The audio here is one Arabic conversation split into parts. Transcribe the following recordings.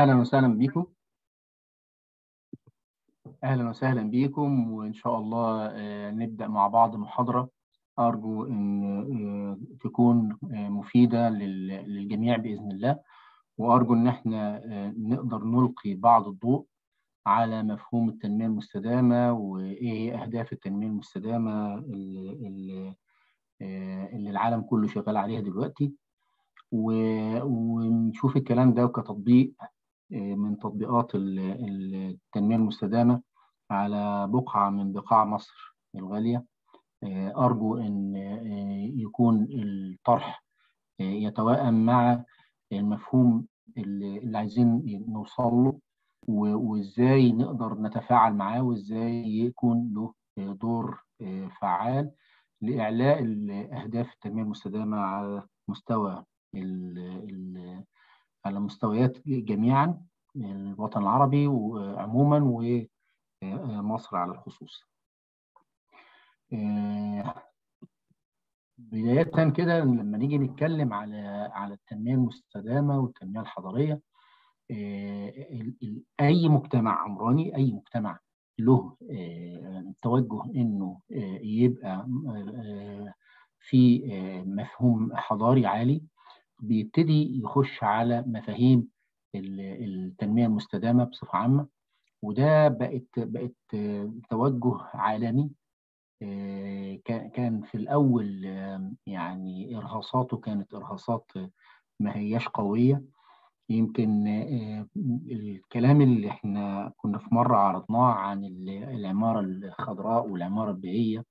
أهلا وسهلا بكم أهلا وسهلا بكم وإن شاء الله آه، نبدأ مع بعض محاضرة. أرجو أن آه، تكون آه، مفيدة لل- للجميع بإذن الله. وأرجو أن إحنا نقدر نلقي بعض الضوء على مفهوم التنمية المستدامة وإيه هي أهداف التنمية المستدامة اللي, اللي العالم كله شغال عليها دلوقتي. ونشوف الكلام ده كتطبيق من تطبيقات ال- ال- التنمية المستدامة على بقعة من بقاع مصر الغالية. آه، أرجو أن آه، يكون الطرح آه، يتوائم مع المفهوم اللي عايزين نوصل له وإزاي نقدر نتفاعل معاه وإزاي يكون له دور فعال لإعلاء أهداف التنمية المستدامة على مستوى ال- على مستويات جميعا الوطن العربي عموما ومصر على الخصوص. آه، بداية كده لما نيجي نتكلم على على التنمية المستدامة والتنمية الحضرية آه، ال- ال- أي مجتمع عمراني أي مجتمع له آه، توجه إنه آه، يبقى آه، في آه، مفهوم حضاري عالي بيبتدي يخش على مفاهيم ال- التنمية المستدامة بصفة عامة وده بقت بقت توجه عالمي آه، كان في الأول آه، يعني إرهاصاته كانت إرهاصات آه، ما هياش قوية. يمكن آه، الكلام اللي إحنا كنا في مرة عرضناه عن ال- العمارة الخضراء والعمارة البيئية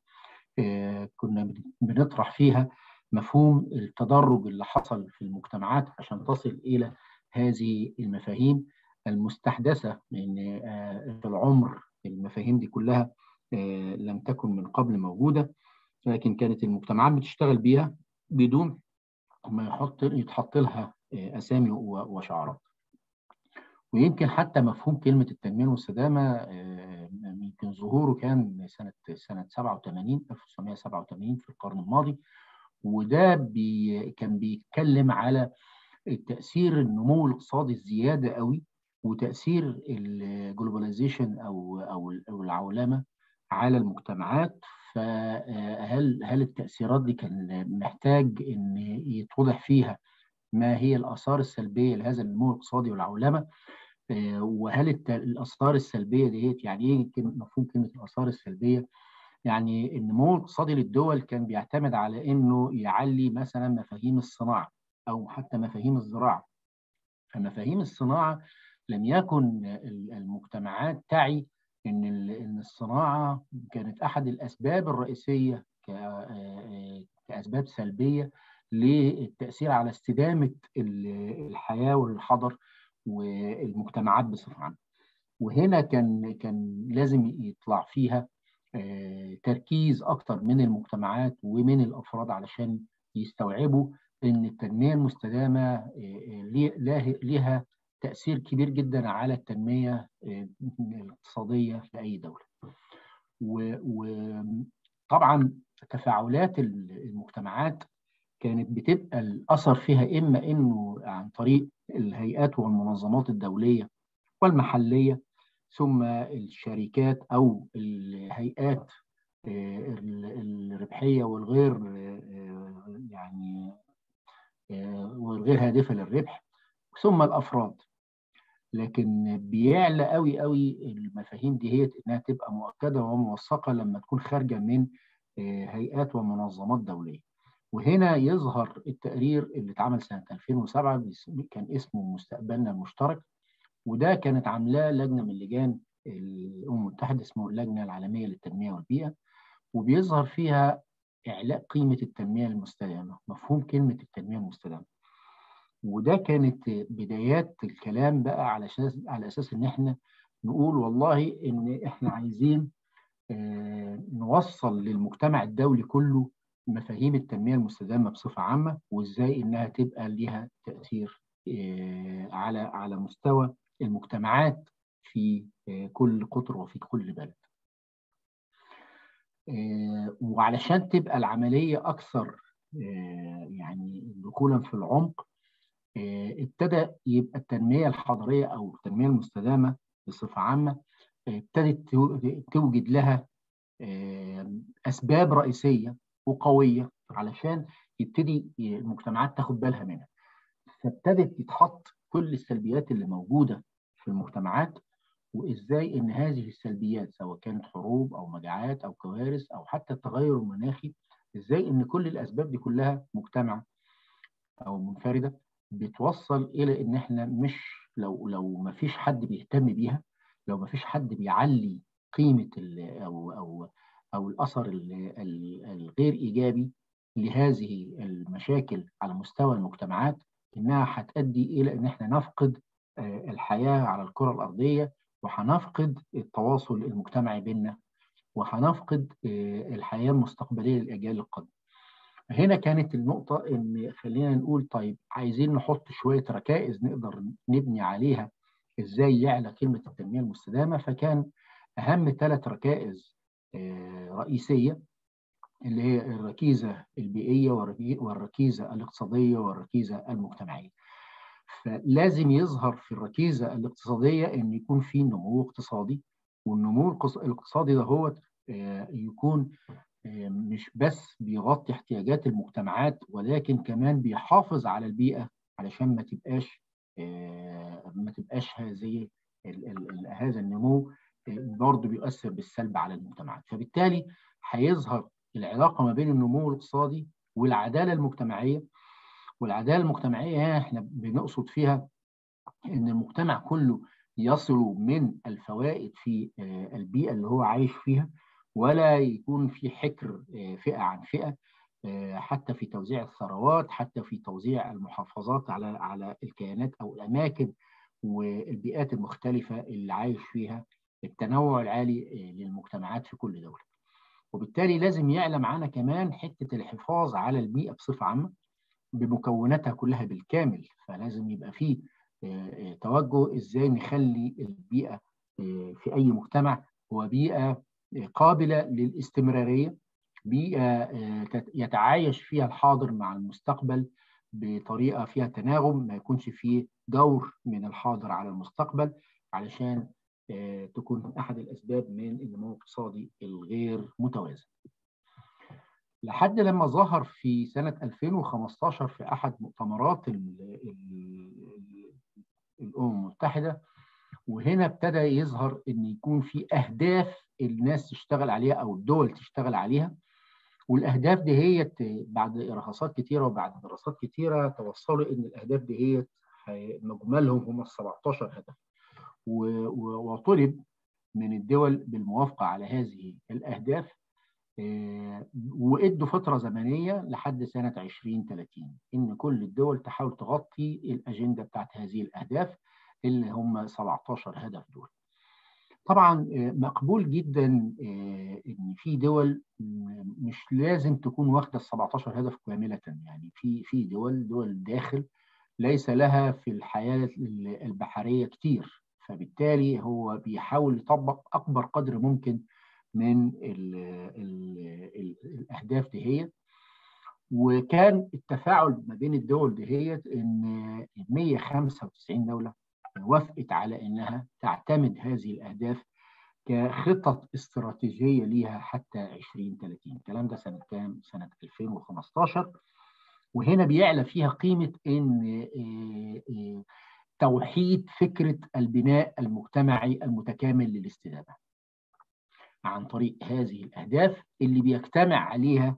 آه، كنا بنطرح فيها مفهوم التدرج اللي حصل في المجتمعات عشان تصل إلى هذه المفاهيم المستحدثة لأن آه، في العمر المفاهيم دي كلها آه، لم تكن من قبل موجودة لكن كانت المجتمعات بتشتغل بيها بدون ما يحط يتحط لها آه، أسامي وشعارات. ويمكن حتى مفهوم كلمة التنمية المستدامة آه، يمكن ظهوره كان سنة سنة 87 1987 في القرن الماضي. وده بي كان بيتكلم على تأثير النمو الاقتصادي الزيادة قوي وتأثير ال globalization أو أو العولمة على المجتمعات فهل هل التأثيرات دي كان محتاج إن يتوضح فيها ما هي الآثار السلبية لهذا النمو الاقتصادي والعولمة آه، وهل الآثار السلبية ديت يعني كلمة مفهوم كلمة الآثار السلبية؟ يعني النمو الاقتصادي للدول كان بيعتمد على إنه يعلي مثلا مفاهيم الصناعة أو حتى مفاهيم الزراعة. فمفاهيم الصناعة لم يكن ال- المجتمعات تعي إن ال- إن الصناعة كانت أحد الأسباب الرئيسية ك- آه، كأسباب سلبية للتأثير على استدامة ال- الحياة والحضر والمجتمعات بصفة عامة. وهنا كان كان لازم يطلع فيها آه، تركيز أكتر من المجتمعات ومن الأفراد علشان يستوعبوا إن التنمية المستدامة آه، آه، لها تأثير كبير جدا على التنمية آه، الاقتصادية لأي دولة. وطبعا تفاعلات المجتمعات كانت بتبقى الأثر فيها إما إنه عن طريق الهيئات والمنظمات الدولية والمحلية ثم الشركات أو الهيئات آه، ال- الربحية والغير آه، يعني آه، والغير هادفة للربح ثم الأفراد. لكن بيعلى قوي قوي المفاهيم دي هي إنها تبقى مؤكدة وموثقة لما تكون خارجة من هيئات ومنظمات دولية. وهنا يظهر التقرير اللي اتعمل سنة 2007 بس- كان اسمه مستقبلنا المشترك. وده كانت عاملاه لجنة من لجان الأمم المتحدة اسمه اللجنة العالمية للتنمية والبيئة وبيظهر فيها إعلاء قيمة التنمية المستدامة مفهوم كلمة التنمية المستدامة. وده كانت بدايات الكلام بقى على أساس على أساس إن إحنا نقول والله إن إحنا عايزين آه، نوصل للمجتمع الدولي كله مفاهيم التنمية المستدامة بصفة عامة وإزاي إنها تبقى ليها تأثير آه، على على مستوى المجتمعات في آه، كل قطر وفي كل بلد. آه، وعلشان تبقى العملية أكثر آه، يعني دخولا في العمق ابتدى يبقى التنمية الحضرية أو التنمية المستدامة بصفة عامة ابتدت توجد لها أسباب رئيسية وقوية علشان يبتدي المجتمعات تاخد بالها منها فابتدت يتحط كل السلبيات اللي موجودة في المجتمعات وإزاي إن هذه السلبيات سواء كانت حروب أو مجاعات أو كوارث أو حتى التغير المناخي إزاي إن كل الأسباب دي كلها مجتمعه أو منفردة بتوصل إلى إن إحنا مش لو لو ما فيش حد بيهتم بيها لو ما فيش حد بيعلي قيمة أو أو أو الأثر الغير إيجابي لهذه المشاكل على مستوى المجتمعات. إنها هتؤدي إلى ان إحنا نفقد الحياة على الكرة الأرضية وهنفقد التواصل المجتمعي بيننا وهنفقد الحياة المستقبلية للأجيال القادمة. هنا كانت النقطة إن خلينا نقول طيب عايزين نحط شوية ركائز نقدر نبني عليها إزاي يعلى كلمة التنمية المستدامة فكان أهم ثلاث ركائز رئيسية اللي هي الركيزة البيئية والركيزة الاقتصادية والركيزة المجتمعية. فلازم يظهر في الركيزة الاقتصادية إن يكون في نمو اقتصادي والنمو الاقتصادي ده هو يكون مش بس بيغطي احتياجات المجتمعات ولكن كمان بيحافظ على البيئة علشان ما تبقاش ما تبقاش هذه هذا النمو برضه بيؤثر بالسلب على المجتمعات فبالتالي هيظهر العلاقة ما بين النمو الاقتصادي والعدالة المجتمعية والعدالة المجتمعية إحنا بنقصد فيها إن المجتمع كله يصل من الفوائد في البيئة اللي هو عايش فيها ولا يكون في حكر فئة عن فئة حتى في توزيع الثروات حتى في توزيع المحافظات على على الكيانات أو الأماكن والبيئات المختلفة اللي عايش فيها التنوع العالي للمجتمعات في كل دولة. وبالتالي لازم يعلى معانا كمان حتة الحفاظ على البيئة بصفة عامة بمكوناتها كلها بالكامل. فلازم يبقى فيه توجه إزاي نخلي البيئة في أي مجتمع هو بيئة قابلة للاستمرارية بيئة يتعايش فيها الحاضر مع المستقبل بطريقة فيها تناغم ما يكونش فيه دور من الحاضر على المستقبل علشان تكون أحد الأسباب من النمو الاقتصادي الغير متوازن. لحد لما ظهر في سنة 2015 في أحد مؤتمرات الأمم المتحدة وهنا ابتدى يظهر إن يكون في أهداف الناس تشتغل عليها أو الدول تشتغل عليها والأهداف دي هي بعد ارهاصات كتيرة وبعد دراسات كتيرة توصلوا إن الأهداف دي هي مجملهم هم ال 17 هدف وطلب من الدول بالموافقة على هذه الأهداف وادوا فترة زمنية لحد سنة 2030 إن كل الدول تحاول تغطي الأجندة بتاعت هذه الأهداف اللي هم 17 هدف دول. طبعا مقبول جدا إن في دول مش لازم تكون واخدة ال 17 هدف كاملة. يعني في في دول دول داخل ليس لها في الحياة البحرية كتير. فبالتالي هو بيحاول يطبق أكبر قدر ممكن من ال ال ال الأهداف دهيت وكان التفاعل ما بين الدول دهيت إن 195 دولة وافقت على إنها تعتمد هذه الأهداف كخطط استراتيجية ليها حتى 2030 الكلام ده سنة كام؟ سنة 2015 وهنا بيعلى فيها قيمة إن توحيد فكرة البناء المجتمعي المتكامل للاستدامه عن طريق هذه الأهداف اللي بيجتمع عليها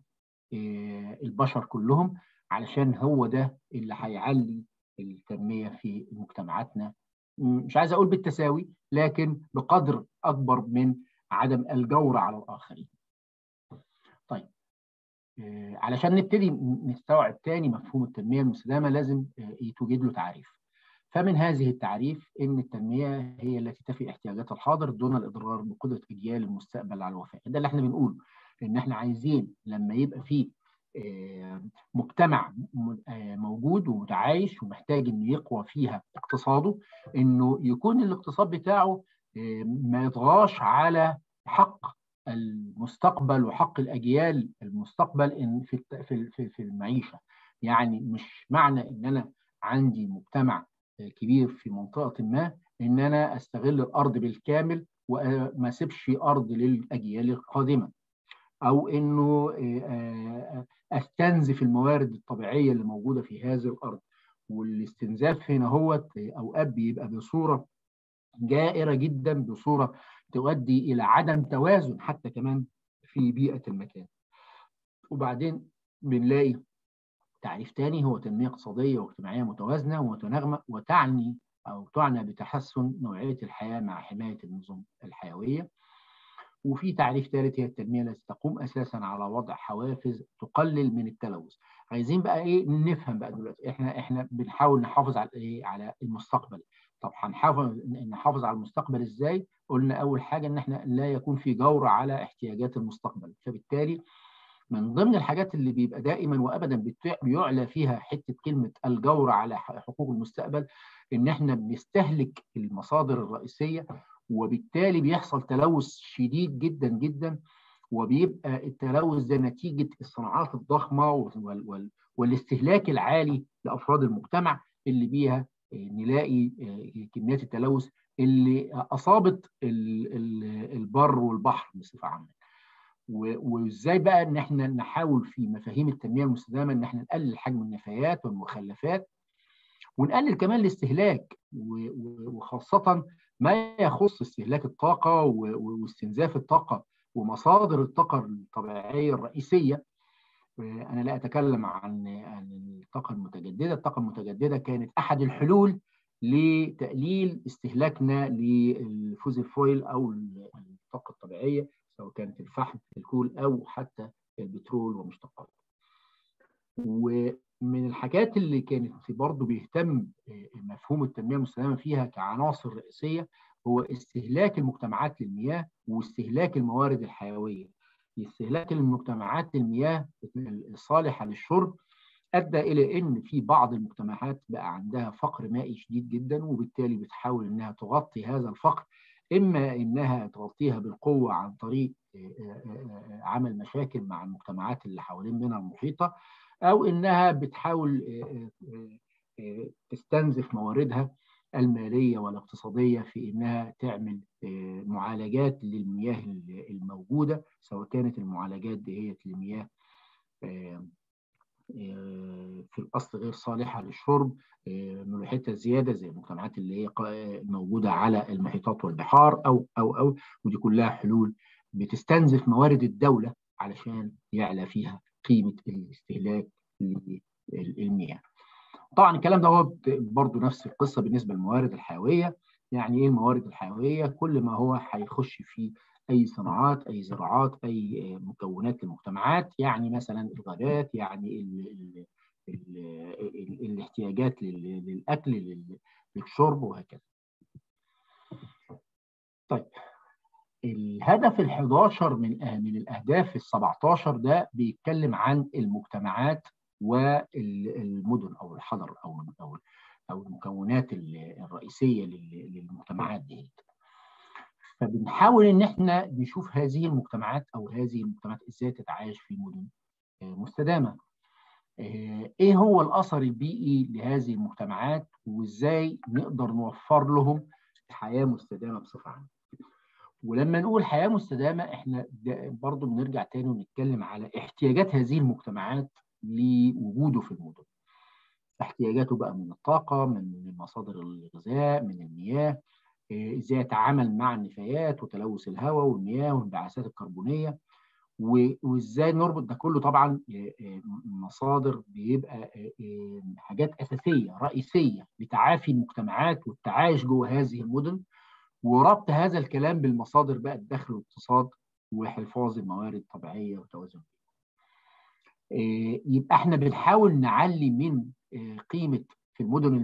البشر كلهم علشان هو ده اللي هيعلي التنمية في مجتمعاتنا مش عايز أقول بالتساوي لكن بقدر أكبر من عدم الجور على الآخرين. طيب علشان نبتدي نستوعب تاني مفهوم التنمية المستدامة لازم يتوجد له تعريف. فمن هذه التعريف إن التنمية هي التي تفي احتياجات الحاضر دون الإضرار بقدرة إجيال المستقبل على الوفاء. ده اللي إحنا بنقوله إن إحنا عايزين لما يبقى فيه مجتمع موجود ومتعايش ومحتاج إنه يقوى فيها اقتصاده إنه يكون الاقتصاد بتاعه ما يطغاش على حق المستقبل وحق الأجيال المستقبل في في في المعيشة يعني مش معنى إن أنا عندي مجتمع كبير في منطقة ما إن أنا أستغل الأرض بالكامل وما أسيبش أرض للأجيال القادمة. أو إنه أستنزف الموارد الطبيعية اللي موجودة في هذه الأرض. والاستنزاف هنا هو اوقات بيبقى بصورة جائرة جدا بصورة تؤدي إلى عدم توازن حتى كمان في بيئة المكان. وبعدين بنلاقي تعريف تاني هو تنمية اقتصادية واجتماعية متوازنة ومتناغمة وتعني أو تعنى بتحسن نوعية الحياة مع حماية النظم الحيوية. وفي تعريف ثالث هي التنمية التي تقوم أساسا على وضع حوافز تقلل من التلوث. عايزين بقى إيه نفهم بقى دلوقتي إحنا إحنا بنحاول نحافظ على إيه؟ على المستقبل. طب هنحافظ نحافظ على المستقبل إزاي؟ قلنا أول حاجة إن إحنا لا يكون في جور على احتياجات المستقبل. فبالتالي من ضمن الحاجات اللي بيبقى دائما وابدا بيعلى فيها حتة كلمة الجور على حقوق المستقبل إن إحنا بنستهلك المصادر الرئيسية وبالتالي بيحصل تلوث شديد جدا جدا وبيبقى التلوث ده نتيجة الصناعات الضخمة والاستهلاك العالي لأفراد المجتمع اللي بيها نلاقي كميات التلوث اللي أصابت البر والبحر بصفة عامة. وازاي بقى ان إحنا نحاول في مفاهيم التنمية المستدامة ان إحنا نقلل حجم النفايات والمخلفات ونقلل كمان الاستهلاك وخاصة ما يخص استهلاك الطاقة واستنزاف الطاقة ومصادر الطاقة الطبيعية الرئيسية. أنا لا أتكلم عن عن الطاقة المتجددة، الطاقة المتجددة كانت أحد الحلول لتقليل استهلاكنا للفوزل فويل أو الطاقة الطبيعية سواء كانت الفحم الكول أو حتى البترول ومشتقاته. ومن الحاجات اللي كانت برضه بيهتم مفهوم التنمية المستدامة فيها كعناصر رئيسية هو استهلاك المجتمعات للمياه واستهلاك الموارد الحيوية. استهلاك المجتمعات للمياه الصالحة للشرب أدى إلى إن في بعض المجتمعات بقى عندها فقر مائي شديد جدا وبالتالي بتحاول إنها تغطي هذا الفقر إما إنها تغطيها بالقوة عن طريق عمل مشاكل مع المجتمعات اللي حوالين منها المحيطة أو إنها بتحاول تستنزف مواردها المالية والاقتصادية في إنها تعمل معالجات للمياه الموجودة سواء كانت المعالجات ديت لمياه في الأصل غير صالحة للشرب ملوحتها زيادة زي المجتمعات اللي هي موجودة على المحيطات والبحار أو أو أو ودي كلها حلول بتستنزف موارد الدولة علشان يعلى فيها قيمة الاستهلاك للمياه. طبعا الكلام ده هو برضه نفس القصة بالنسبة للموارد الحيوية يعني إيه الموارد الحيوية كل ما هو هيخش في أي صناعات أي زراعات أي مكونات للمجتمعات يعني مثلا الغابات يعني ال ال ال ال الاحتياجات للأكل للشرب وهكذا. طيب الهدف ال11 من من الأهداف ال17 ده بيتكلم عن المجتمعات والمدن أو الحضر أو أو أو المكونات الرئيسية للمجتمعات دي فبنحاول إن إحنا نشوف هذه المجتمعات أو هذه المجتمعات إزاي تتعايش في مدن مستدامة. إيه هو الأثر البيئي لهذه المجتمعات وإزاي نقدر نوفر لهم حياة مستدامة بصفة عامة؟ ولما نقول حياة مستدامة إحنا برضو بنرجع تاني ونتكلم على احتياجات هذه المجتمعات لوجوده في المدن. احتياجاته بقى من الطاقة من مصادر الغذاء من المياه. إزاي يتعامل مع النفايات وتلوث الهواء والمياه والانبعاثات الكربونية وإزاي نربط ده كله طبعا مصادر بيبقى حاجات أساسية رئيسية لتعافي المجتمعات والتعايش جوه هذه المدن. وربط هذا الكلام بالمصادر بقى الدخل والاقتصاد وحفاظ الموارد الطبيعية وتوازن يبقى إحنا بنحاول نعلي من قيمة في المدن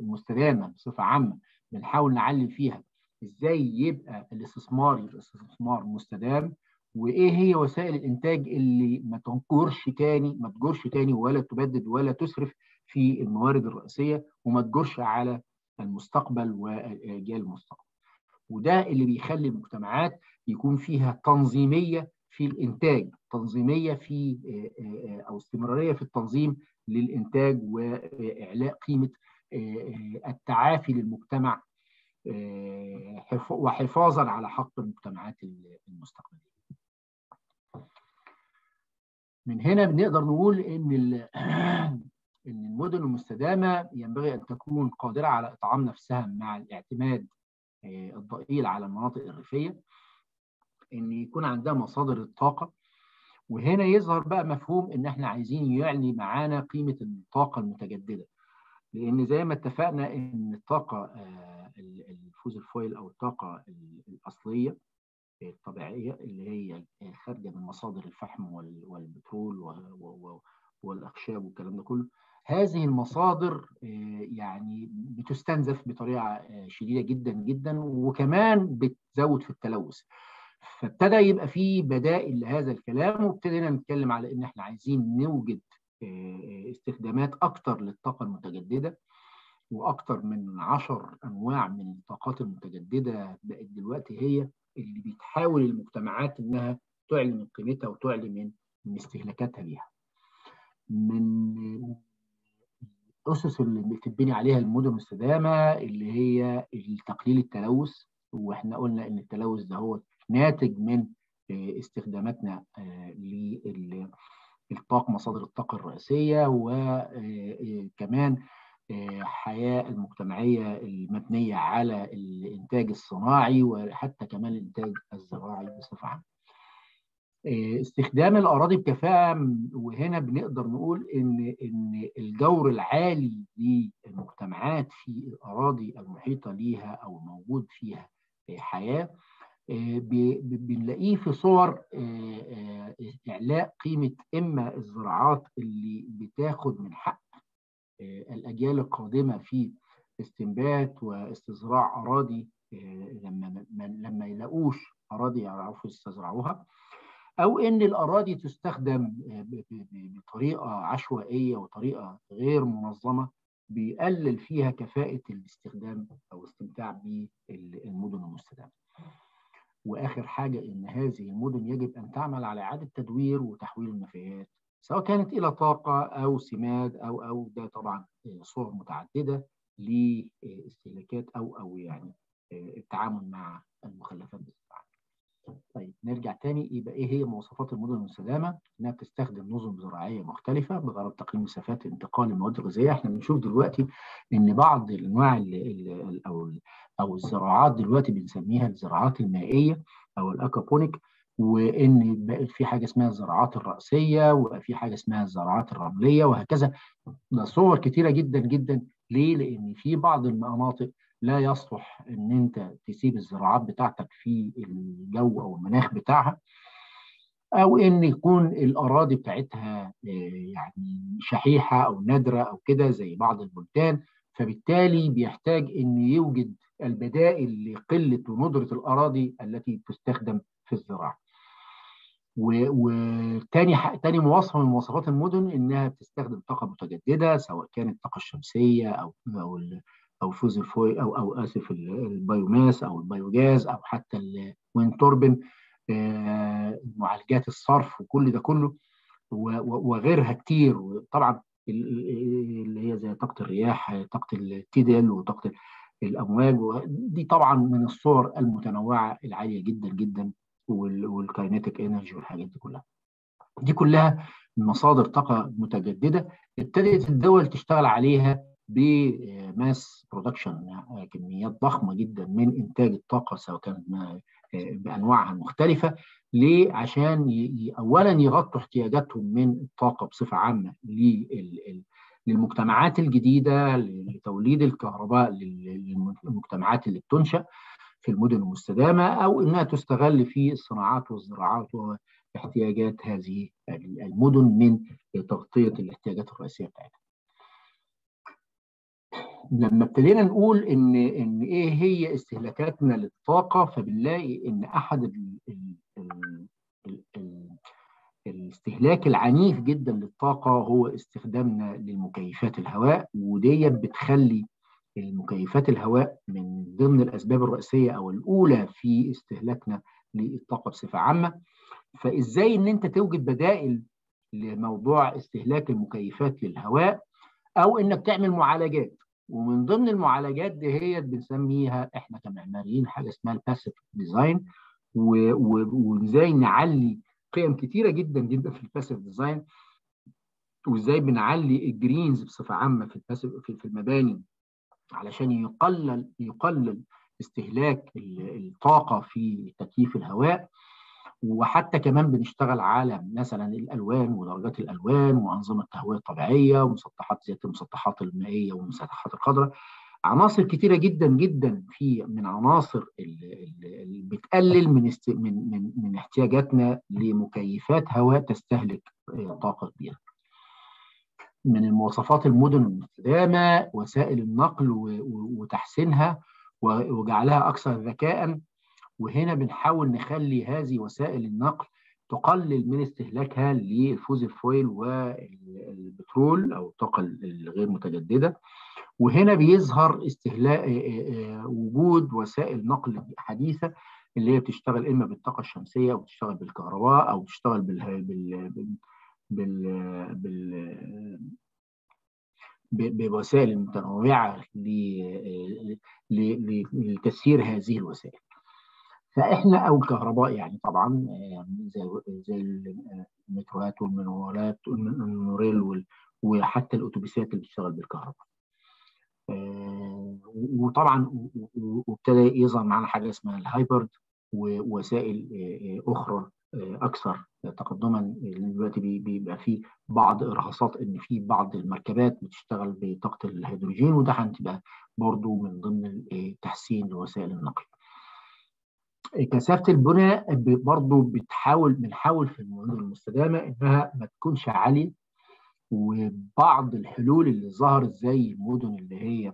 المستدامة بصفة عامة بنحاول نعلي فيها إزاي يبقى الاستثمار يبقى استثمار مستدام وإيه هي وسائل الإنتاج اللي ما تنجرش تاني ما تجرش تاني ولا تبدد ولا تسرف في الموارد الرئيسية وما تجرش على المستقبل واجيال المستقبل. وده اللي بيخلي المجتمعات يكون فيها تنظيمية في الإنتاج تنظيمية في أو استمرارية في التنظيم للإنتاج وإعلاء قيمة التعافي للمجتمع وحفاظا على حق المجتمعات المستقبلية. من هنا بنقدر نقول إن إن المدن المستدامة ينبغي أن تكون قادرة على إطعام نفسها مع الاعتماد الضئيل على المناطق الريفية إن يكون عندها مصادر الطاقة وهنا يظهر بقى مفهوم إن إحنا عايزين يعلي معانا قيمة الطاقة المتجددة لأن زي ما اتفقنا إن الطاقه الفوز الفويل أو الطاقة الأصلية الطبيعية اللي هي خارجة من مصادر الفحم والبترول والأخشاب والكلام ده كله هذه المصادر يعني بتستنزف بطريقة شديدة جدا جدا وكمان بتزود في التلوث. فابتدى يبقى في بدائل لهذا الكلام وابتدينا نتكلم على إن إحنا عايزين نوجد استخدامات أكتر للطاقة المتجددة وأكتر من عشر أنواع من الطاقات المتجددة بقت دلوقتي هي اللي بتحاول المجتمعات إنها تعلن من قيمتها وتعلن من استهلاكاتها ليها. من الأسس اللي بتبني عليها المدن المستدامه اللي هي تقليل التلوث وإحنا قلنا إن التلوث ده هو ناتج من استخداماتنا للطاقه مصادر الطاقة الرئيسية وكمان حياة المجتمعية المبنية على الإنتاج الصناعي وحتى كمان الإنتاج الزراعي بصفة عامة. استخدام الأراضي بكفاءة وهنا بنقدر نقول إن إن الجور العالي للمجتمعات في الأراضي المحيطة ليها أو موجود فيها حياة بنلاقيه في صور إعلاء قيمة إما الزراعات اللي بتاخد من حق الأجيال القادمة في استنبات واستزراع أراضي لما لما يلاقوش أراضي يعرفوا يستزرعوها أو إن الأراضي تستخدم بطريقة عشوائية وطريقة غير منظمة بيقلل فيها كفاءة الاستخدام أو الاستمتاع بالمدن المستدامة. وآخر حاجة إن هذه المدن يجب أن تعمل على إعادة تدوير وتحويل النفايات سواء كانت إلى طاقة أو سماد أو أو ده طبعا صور متعددة لاستهلاكات أو أو يعني التعامل مع المخلفات بصفه طيب نرجع تاني. يبقى إيه هي مواصفات المدن المستدامة؟ إنها بتستخدم نظم زراعية مختلفة بغرض تقليل مسافات انتقال المواد الغذائية، إحنا بنشوف دلوقتي إن بعض الأنواع أو أو الزراعات دلوقتي بنسميها الزراعات المائية أو الاكابونيك وإن بقى في حاجة اسمها الزراعات الرأسية وبقى في حاجة اسمها الزراعات الرملية وهكذا. ده صور كتيرة جدا جدا. ليه؟ لأن في بعض المناطق لا يصلح إن أنت تسيب الزراعات بتاعتك في الجو أو المناخ بتاعها أو إن يكون الأراضي بتاعتها يعني شحيحة أو نادرة أو كده زي بعض البلدان. فبالتالي بيحتاج إن يوجد البدائل لقلة وندرة الأراضي التي تستخدم في الزراعة. وتاني تاني مواصفة من مواصفات المدن إنها بتستخدم طاقة متجددة سواء كانت الطاقه الشمسيه أو أو أو fossil fuel أو أو آسف ال biomass أو ال biogas أو حتى ال wind turbine معالجات الصرف وكل ده كله وغيرها كتير وطبعا اللي هي زي طاقة الرياح طاقة ال tidal وطاقة الأمواج دي طبعا من الصور المتنوعة العالية جدا جدا وال kinetic energy والحاجات دي كلها دي كلها مصادر طاقة متجددة ابتدت الدول تشتغل عليها ب mass production كميات ضخمة جدا من إنتاج الطاقة سواء كانت بأنواعها المختلفه ليه؟ عشان اولا يغطوا احتياجاتهم من الطاقة بصفة عامة للمجتمعات الجديدة لتوليد الكهرباء للمجتمعات اللي بتنشأ في المدن المستدامة أو إنها تستغل في الصناعات والزراعات واحتياجات هذه المدن من تغطية الاحتياجات الرئيسية بتاعتها. لما ابتدينا نقول إن إن إيه هي استهلاكاتنا للطاقة فبنلاقي إن أحد الاستهلاك العنيف جدا للطاقة هو استخدامنا للمكيفات الهواء ودي بتخلي المكيفات الهواء من ضمن الأسباب الرئيسية أو الأولى في استهلاكنا للطاقة بصفة عامة. فإزاي إن أنت توجد بدائل لموضوع استهلاك المكيفات للهواء أو إنك تعمل معالجات. ومن ضمن المعالجات دي هي بنسميها إحنا كمعماريين حاجة اسمها ال passive design وإزاي نعلي قيم كتيرة جدا جدا في ال passive design وإزاي بنعلي ال greens بصفة عامة في في المباني علشان يقلل يقلل استهلاك الطاقة في تكييف الهواء. وحتى كمان بنشتغل على مثلا الألوان ودرجات الألوان وأنظمة التهويه الطبيعيه ومسطحات زيادة المسطحات المائية والمسطحات الخضراء. عناصر كتيرة جدا جدا في من عناصر اللي بتقلل من است... من من احتياجاتنا لمكيفات هواء تستهلك طاقة كبيرة. من المواصفات المدن المستدامة وسائل النقل وتحسينها وجعلها أكثر ذكاء وهنا بنحاول نخلي هذه وسائل النقل تقلل من استهلاكها للفوزل فويل والبترول أو الطاقة الغير متجددة وهنا بيظهر استهلاك وجود وسائل نقل حديثة اللي هي بتشتغل إما بالطاقة الشمسية أو بتشتغل بالكهرباء أو بتشتغل بال بال بال, بال... بوسائل متنوعة لتسيير هذه الوسائل. فإحنا أو الكهرباء يعني طبعا زي زي المتروات والمنورات والمونوريل وحتى الاتوبيسات اللي بتشتغل بالكهرباء. وطبعا وابتدى يظهر معنا حاجة اسمها الهايبرد ووسائل أخرى أكثر تقدما دلوقتي بيبقى في بعض إرهاصات إن في بعض المركبات بتشتغل بطاقة الهيدروجين وده هتبقى برضو من ضمن تحسين لوسائل النقل. كثافة البناء برضو بتحاول بنحاول في المدن المستدامة إنها ما تكونش عالية وبعض الحلول اللي ظهرت زي المدن اللي هي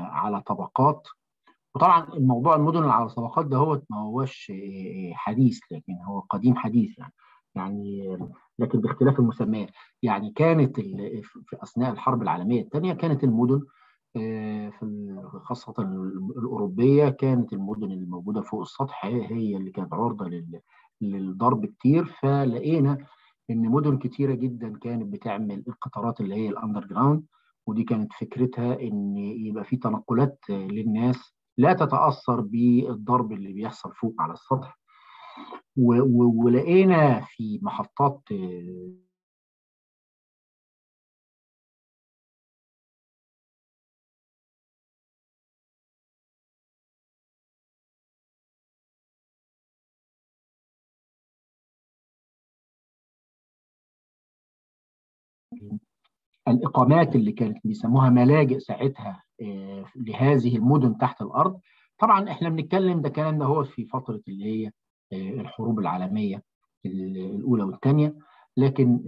على طبقات. وطبعا الموضوع المدن اللي على طبقات ده هو ما هوش حديث لكن هو قديم حديث يعني. يعني لكن باختلاف المسميات. يعني كانت في أثناء الحرب العالمية الثانية كانت المدن في خاصة الأوروبية كانت المدن اللي موجودة فوق السطح هي اللي كانت عرضة للضرب كتير. فلقينا إن مدن كتيرة جدا كانت بتعمل القطارات اللي هي ال underground ودي كانت فكرتها إن يبقى في تنقلات للناس لا تتأثر بالضرب اللي بيحصل فوق على السطح. ولقينا في محطات الإقامات اللي كانت بيسموها ملاجئ ساعتها لهذه المدن تحت الأرض. طبعا إحنا بنتكلم ده الكلام ده هو في فترة اللي هي الحروب العالمية الأولى والثانيه لكن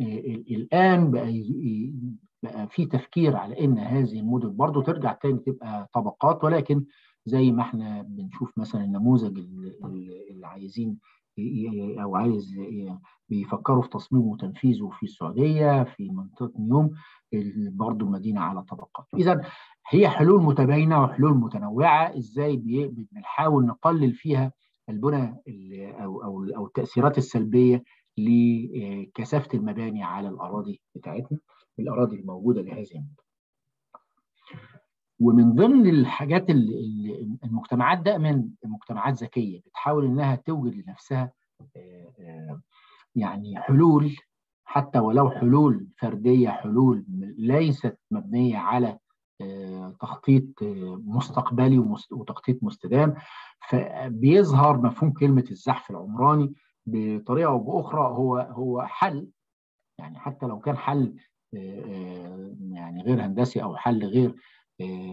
الآن بقى بقى في تفكير على إن هذه المدن برضو ترجع تاني تبقى طبقات ولكن زي ما إحنا بنشوف مثلا النموذج اللي عايزين أو عايز بيفكروا في تصميمه وتنفيذه في السعودية في منطقة نيوم برضه مدينة على طبقات. اذا هي حلول متباينة وحلول متنوعة إزاي بنحاول نقلل فيها البنى أو أو أو التأثيرات السلبية لكثافه المباني على الأراضي بتاعتنا الأراضي الموجودة لهذه المدن. ومن ضمن الحاجات اللي المجتمعات دائما مجتمعات ذكية بتحاول إنها توجد لنفسها يعني حلول حتى ولو حلول فردية حلول ليست مبنية على تخطيط مستقبلي وتخطيط مستدام فبيظهر مفهوم كلمة الزحف العمراني بطريقة أو بأخرى هو هو حل يعني حتى لو كان حل يعني غير هندسي أو حل غير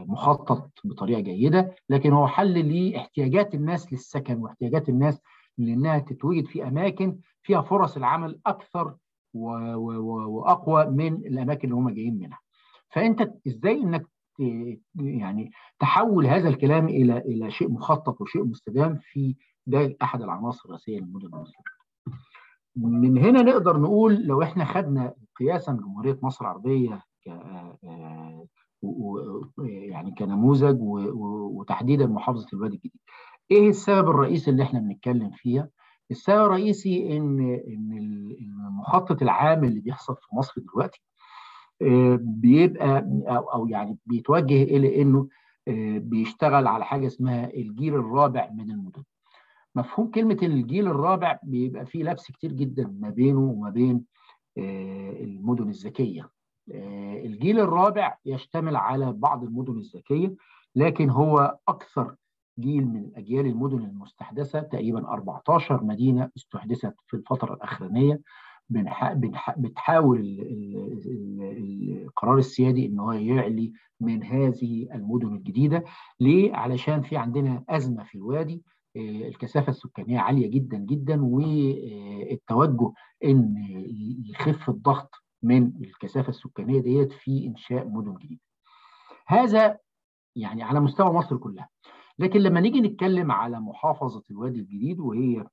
مخطط بطريقة جيدة لكن هو حل لاحتياجات الناس للسكن واحتياجات الناس لأنها تتوجد في أماكن فيها فرص العمل أكثر وأقوى من الأماكن اللي هم جايين منها. فأنت إزاي إنك يعني تحول هذا الكلام إلى إلى شيء مخطط وشيء مستدام في ده أحد العناصر الرئيسية للمدن المصرية. من هنا نقدر نقول لو إحنا خدنا قياسا جمهورية مصر العربية يعني كنموذج وتحديدا محافظة الوادي الجديد. إيه السبب الرئيسي اللي إحنا بنتكلم فيها؟ السبب الرئيسي ان إن المخطط العام اللي بيحصل في مصر دلوقتي بيبقى أو يعني بيتوجه إلى إنه بيشتغل على حاجة اسمها الجيل الرابع من المدن. مفهوم كلمة الجيل الرابع بيبقى فيه لبس كتير جدا ما بينه وما بين المدن الذكية. الجيل الرابع يشتمل على بعض المدن الذكية لكن هو أكثر جيل من أجيال المدن المستحدثة تقريبا 14 مدينة استحدثت في الفترة الأخرانية. بتحاول القرار السيادي إن هو يعلي من هذه المدن الجديدة ليه؟ علشان في عندنا أزمة في الوادي الكثافة السكانية عالية جدا جدا والتوجه إن يخف الضغط من الكثافة السكانية ديت في إنشاء مدن جديدة. هذا يعني على مستوى مصر كلها. لكن لما نيجي نتكلم على محافظة الوادي الجديد وهي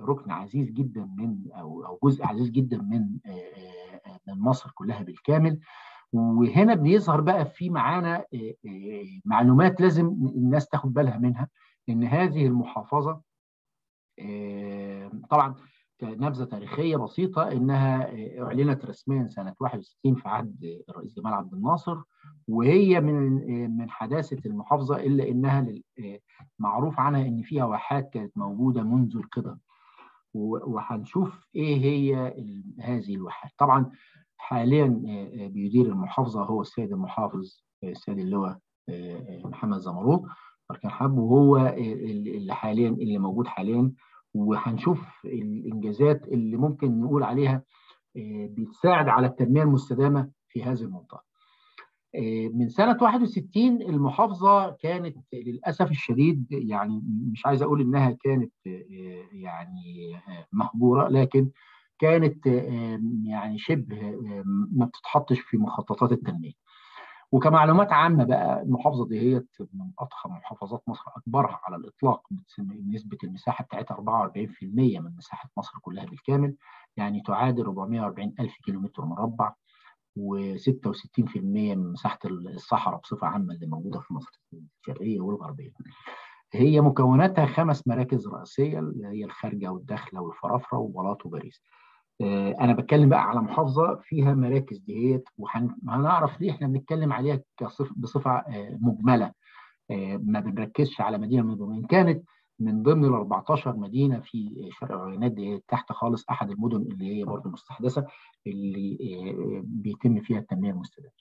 ركن عزيز جدا من أو أو جزء عزيز جدا من من مصر كلها بالكامل وهنا بيظهر بقى في معانا معلومات لازم الناس تاخد بالها منها إن هذه المحافظة طبعا نبذة تاريخية بسيطة إنها أعلنت رسميا سنة 61 في عهد الرئيس جمال عبد الناصر وهي من من حداثة المحافظة إلا إنها معروف عنها إن فيها واحات كانت موجودة منذ القدم. وهنشوف إيه هي هذه الواحات. طبعا حاليا بيدير المحافظة هو السيد المحافظ السيد اللواء محمد زمرود أركان حرب وهو اللي حاليا اللي موجود حاليا وهنشوف الإنجازات اللي ممكن نقول عليها بتساعد على التنمية المستدامة في هذه المنطقة. من سنة 61 المحافظة كانت للأسف الشديد يعني مش عايز أقول إنها كانت يعني مهجورة لكن كانت يعني شبه ما بتتحطش في مخططات التنمية. وكمعلومات عامة بقى المحافظة دي هي من أضخم محافظات مصر أكبرها على الإطلاق نسبة المساحة بتاعتها 44% من مساحة مصر كلها بالكامل يعني تعادل 440 ألف كيلومتر مربع و66% من مساحة الصحراء بصفة عامة اللي موجودة في مصر الشرقية والغربية. هي مكوناتها خمس مراكز رئيسية اللي هي الخارجة والداخلة والفرافرة وبلاط وباريس. أنا بتكلم بقى على محافظة فيها مراكز ديت وهنعرف ليه إحنا بنتكلم عليها بصفة مجملة ما بنركزش على مدينة من ضمن كانت من ضمن ال 14 مدينة في شرق العينات دي تحت خالص أحد المدن اللي هي برضه مستحدثة اللي بيتم فيها التنمية المستدامة.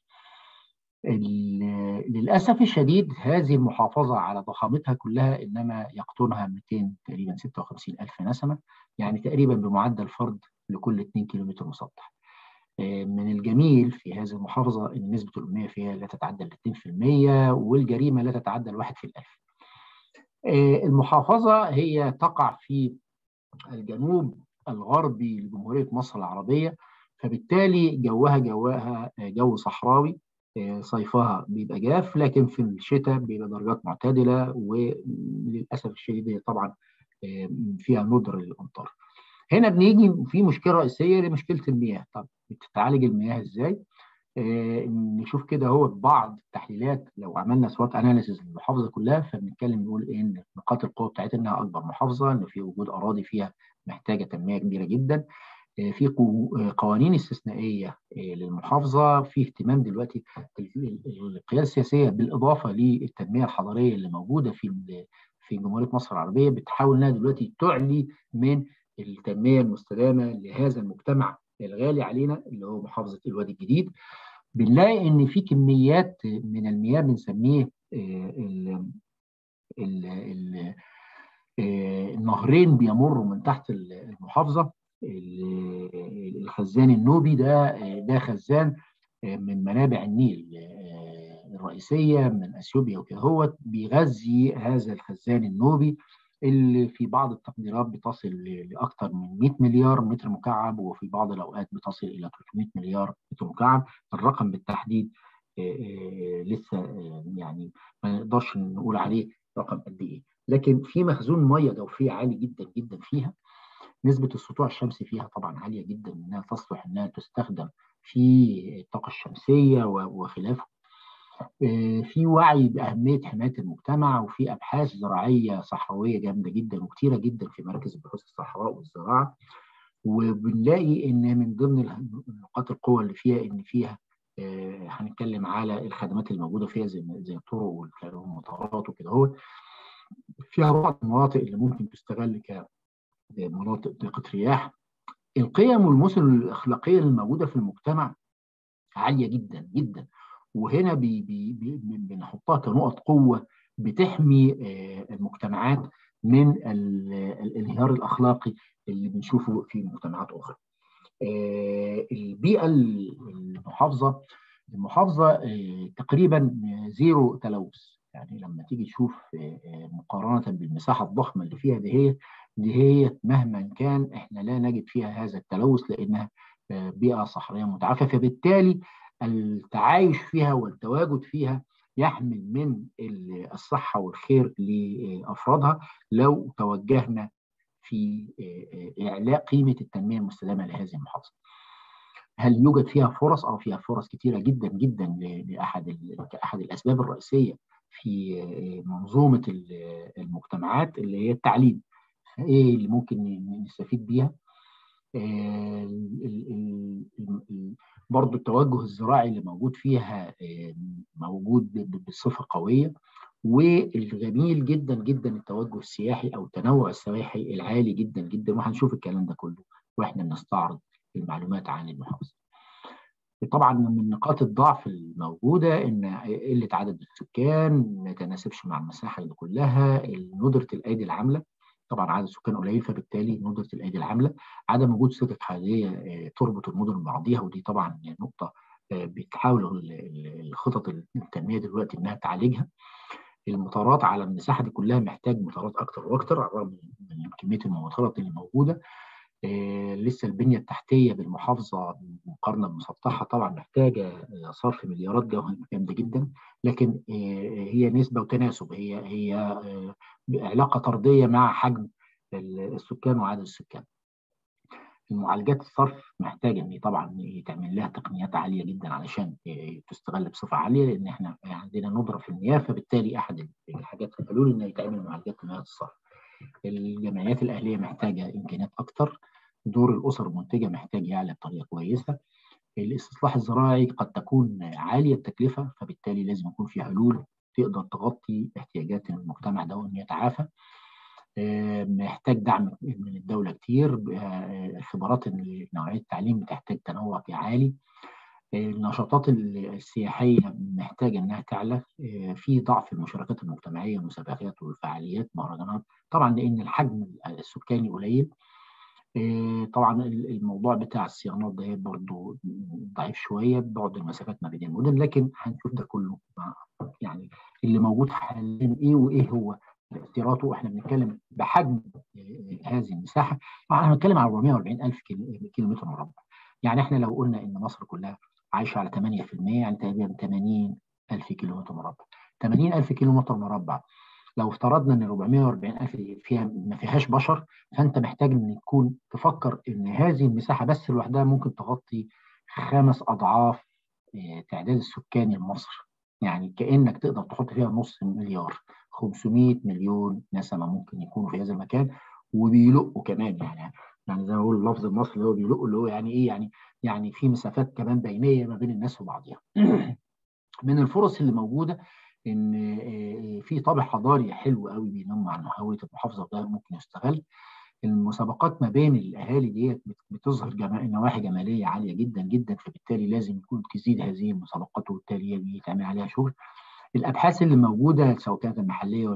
للأسف الشديد هذه المحافظة على ضخامتها كلها إنما يقطنها 200 تقريبا 56 ألف نسمة يعني تقريبا بمعدل فرد لكل 2 كيلومتر مسطح. من الجميل في هذه المحافظة أن نسبة الأمية فيها لا تتعدى ال 2% والجريمة لا تتعدى الواحد في الألف. المحافظة هي تقع في الجنوب الغربي لجمهورية مصر العربية فبالتالي جوها جوها جو صحراوي صيفها بيبقى جاف لكن في الشتاء بيبقى درجات معتدلة وللأسف الشديد طبعا فيها ندر للأمطار. هنا بنيجي في مشكلة رئيسية لمشكله المياه. طب بتتعالج المياه إزاي؟ آه نشوف كده هو بعض التحليلات لو عملنا سوات اناليسيز للمحافظة كلها فبنتكلم نقول إيه؟ إن نقاط القوة بتاعتها إنها أكبر محافظة إن في وجود أراضي فيها محتاجة تنمية كبيرة جدا. آه في قوانين استثنائية آه للمحافظة. في اهتمام دلوقتي القيادة السياسية بالإضافة للتنمية الحضريه اللي موجودة في في جمهورية مصر العربية بتحاول إنها دلوقتي تعلي من التنمية المستدامة لهذا المجتمع الغالي علينا اللي هو محافظة الوادي الجديد. بنلاقي إن في كميات من المياه بنسميه ال ال النهرين بيمروا من تحت المحافظة. الخزان النوبي ده ده خزان من منابع النيل الرئيسية من أثيوبيا وكده. بيغذي هذا الخزان النوبي. اللي في بعض التقديرات بتصل لاكثر من 100 مليار متر مكعب وفي بعض الأوقات بتصل إلى 300 مليار متر مكعب. الرقم بالتحديد لسه يعني ما نقدرش نقول عليه رقم قد إيه. لكن في مخزون مية جوفية عالي جدا جدا فيها. نسبة السطوع الشمسي فيها طبعا عالية جدا إنها تصلح إنها تستخدم في الطاقة الشمسية وخلافه. في وعي بأهمية حماية المجتمع وفي أبحاث زراعية صحراوية جامدة جدا وكثيره جدا في مركز البحوث الصحراء والزراعة. وبنلاقي إن من ضمن نقاط القوة اللي فيها إن فيها هنتكلم على الخدمات الموجودة فيها زي زي الطرق والمطارات وكده هو فيها بعض المناطق اللي ممكن تستغل كمناطق طاقه رياح. القيم والمثل الأخلاقية الموجودة في المجتمع عالية جدا جدا. وهنا بي بي بي بنحطها كنقط قوة بتحمي المجتمعات من الانهيار الأخلاقي اللي بنشوفه في مجتمعات أخرى. البيئة المحافظة المحافظة تقريبا zero تلوث يعني لما تيجي تشوف مقارنة بالمساحة الضخمة اللي فيها دي هي دي هي مهما كان إحنا لا نجد فيها هذا التلوث لأنها بيئة صحراويه متعافيه فبالتالي التعايش فيها والتواجد فيها يحمل من الصحة والخير لأفرادها لو توجهنا في إعلاء قيمة التنمية المستدامة لهذه المحافظة. هل يوجد فيها فرص؟ آه فيها فرص كثيره جدا جدا لأحد كأحد الأسباب الرئيسية في منظومة المجتمعات اللي هي التعليم. إيه اللي ممكن نستفيد بيها؟ برضو التوجه الزراعي اللي موجود فيها موجود بصفة قوية والجميل جدا جدا التوجه السياحي أو التنوع السياحي العالي جدا جدا وهنشوف الكلام ده كله وإحنا بنستعرض المعلومات عن المحافظة. طبعا من نقاط الضعف الموجودة إن قلة عدد السكان ما يتناسبش مع المساحة اللي كلها ندرة الأيدي العاملة طبعا عدد السكان قليل فبالتالي ندره الايدي العاملة عدم وجود سكك حديديه تربط المدن ببعضيها ودي طبعا نقطة بتحاول الخطط التنميه دلوقتي إنها تعالجها. المطارات على المساحة دي كلها محتاج مطارات أكتر وأكتر على الرغم من كمية المطارات اللي موجودة. لسه البنية التحتية بالمحافظة مقارنه بمسطحها طبعا محتاجة صرف مليارات جامدة جدا لكن هي نسبة وتناسب هي هي علاقه طردية مع حجم السكان وعدد السكان. المعالجات الصرف محتاجة إن طبعا يتعمل لها تقنيات عالية جدا علشان تستغل بصفة عالية لأن إحنا عندنا ندرة في المياه فبالتالي أحد الحاجات الحلول إن يتعمل معالجات مياه الصرف. الجمعيات الأهلية محتاجة إمكانيات أكتر دور الأسر المنتجه محتاج يعلى بطريقة كويسة الاستصلاح الزراعي قد تكون عالية التكلفة فبالتالي لازم يكون في حلول تقدر تغطي احتياجات المجتمع ده وان يتعافى. محتاج دعم من الدولة كتير. خبرات نوعية التعليم بتحتاج تنوع عالي. النشاطات السياحية محتاجة إنها تعلى. في ضعف المشاركات المجتمعية والمسابقات والفعاليات مهرجانات. طبعا لأن الحجم السكاني قليل. طبعا الموضوع بتاع الصيانات ده برضه ضعيف شوية بعد المسافات ما بين المدن لكن هنشوف ده كله يعني اللي موجود حاليا إيه وإيه هو تاثيراته وإحنا بنتكلم بحجم هذه المساحة إحنا بنتكلم على 440 ألف كيلومتر مربع. يعني إحنا لو قلنا إن مصر كلها عايشة على 8% يعني تقريبا 80 ألف كيلومتر مربع. 80 ألف كيلومتر مربع لو افترضنا إن 440 ألف فيها ما فيهاش بشر فأنت محتاج إن تكون تفكر إن هذه المساحة بس لوحدها ممكن تغطي خمس أضعاف تعداد السكاني لمصر يعني كأنك تقدر تحط فيها نص مليار 500 مليون نسمة ممكن يكونوا في هذا المكان وبيلقوا كمان. يعني يعني زي ما بقول اللفظ المصري اللي هو بيلقوا اللي هو يعني إيه يعني يعني في مسافات كمان بينية ما بين الناس وبعضها من الفرص اللي موجودة إن في طابع حضاري حلو قوي بينم عن هويه المحافظة وده ممكن يستغل المسابقات ما بين الأهالي ديت بتظهر جمال نواحي جمالية عالية جدا جدا فبالتالي لازم يكون تزيد هذه المسابقات وبالتالي يتعمل عليها شغل الأبحاث اللي موجودة سواء كانت المحلية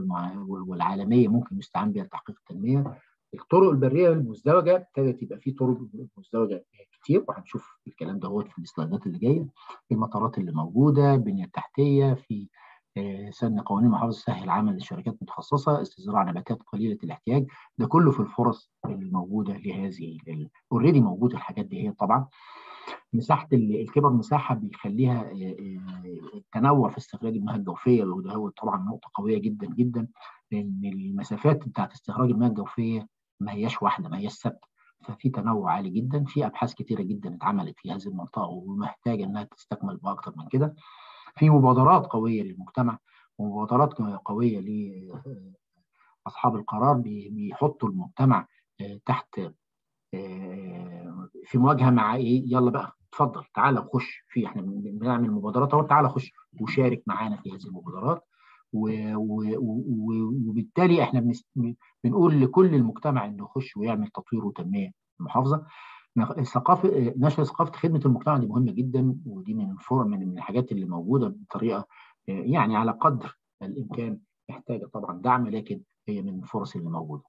والعالمية ممكن يستعان بها لتحقيق التنمية. الطرق البرية المزدوجة ابتدت يبقى في طرق مزدوجة كتير وهنشوف الكلام ده في السلايدات اللي جاية. المطارات اللي موجودة البنية التحتية في سن قوانين محافظة سهل عمل للشركات المتخصصه استزراع نباتات قليلة الاحتياج. ده كله في الفرص الموجوده لهذه already موجود الحاجات دي هي طبعا. مساحة الكبر مساحة بيخليها التنوع في استخراج المياه الجوفية وده هو طبعا نقطة قوية جدا جدا. لأن المسافات بتاعت استخراج المياه الجوفية ما هياش واحدة ما هياش ثابتة. ففي تنوع عالي جدا في أبحاث كتيرة جدا اتعملت في هذه المنطقة ومحتاجة إنها تستكمل بأكتر من كده. في مبادرات قوية للمجتمع ومبادرات قوية لاصحاب القرار بيحطوا المجتمع تحت في مواجهة مع إيه؟ يلا بقى اتفضل تعالى خش في إحنا بنعمل مبادرات أهو تعالى خش وشارك معانا في هذه المبادرات. وبالتالي إحنا بنقول لكل المجتمع إنه يخش ويعمل تطوير وتنمية المحافظة. ثقافه نشر ثقافة خدمة المجتمع دي مهمة جدا ودي من من الحاجات اللي موجودة بطريقة يعني على قدر الإمكان محتاجة طبعا دعم لكن هي من الفرص اللي موجودة.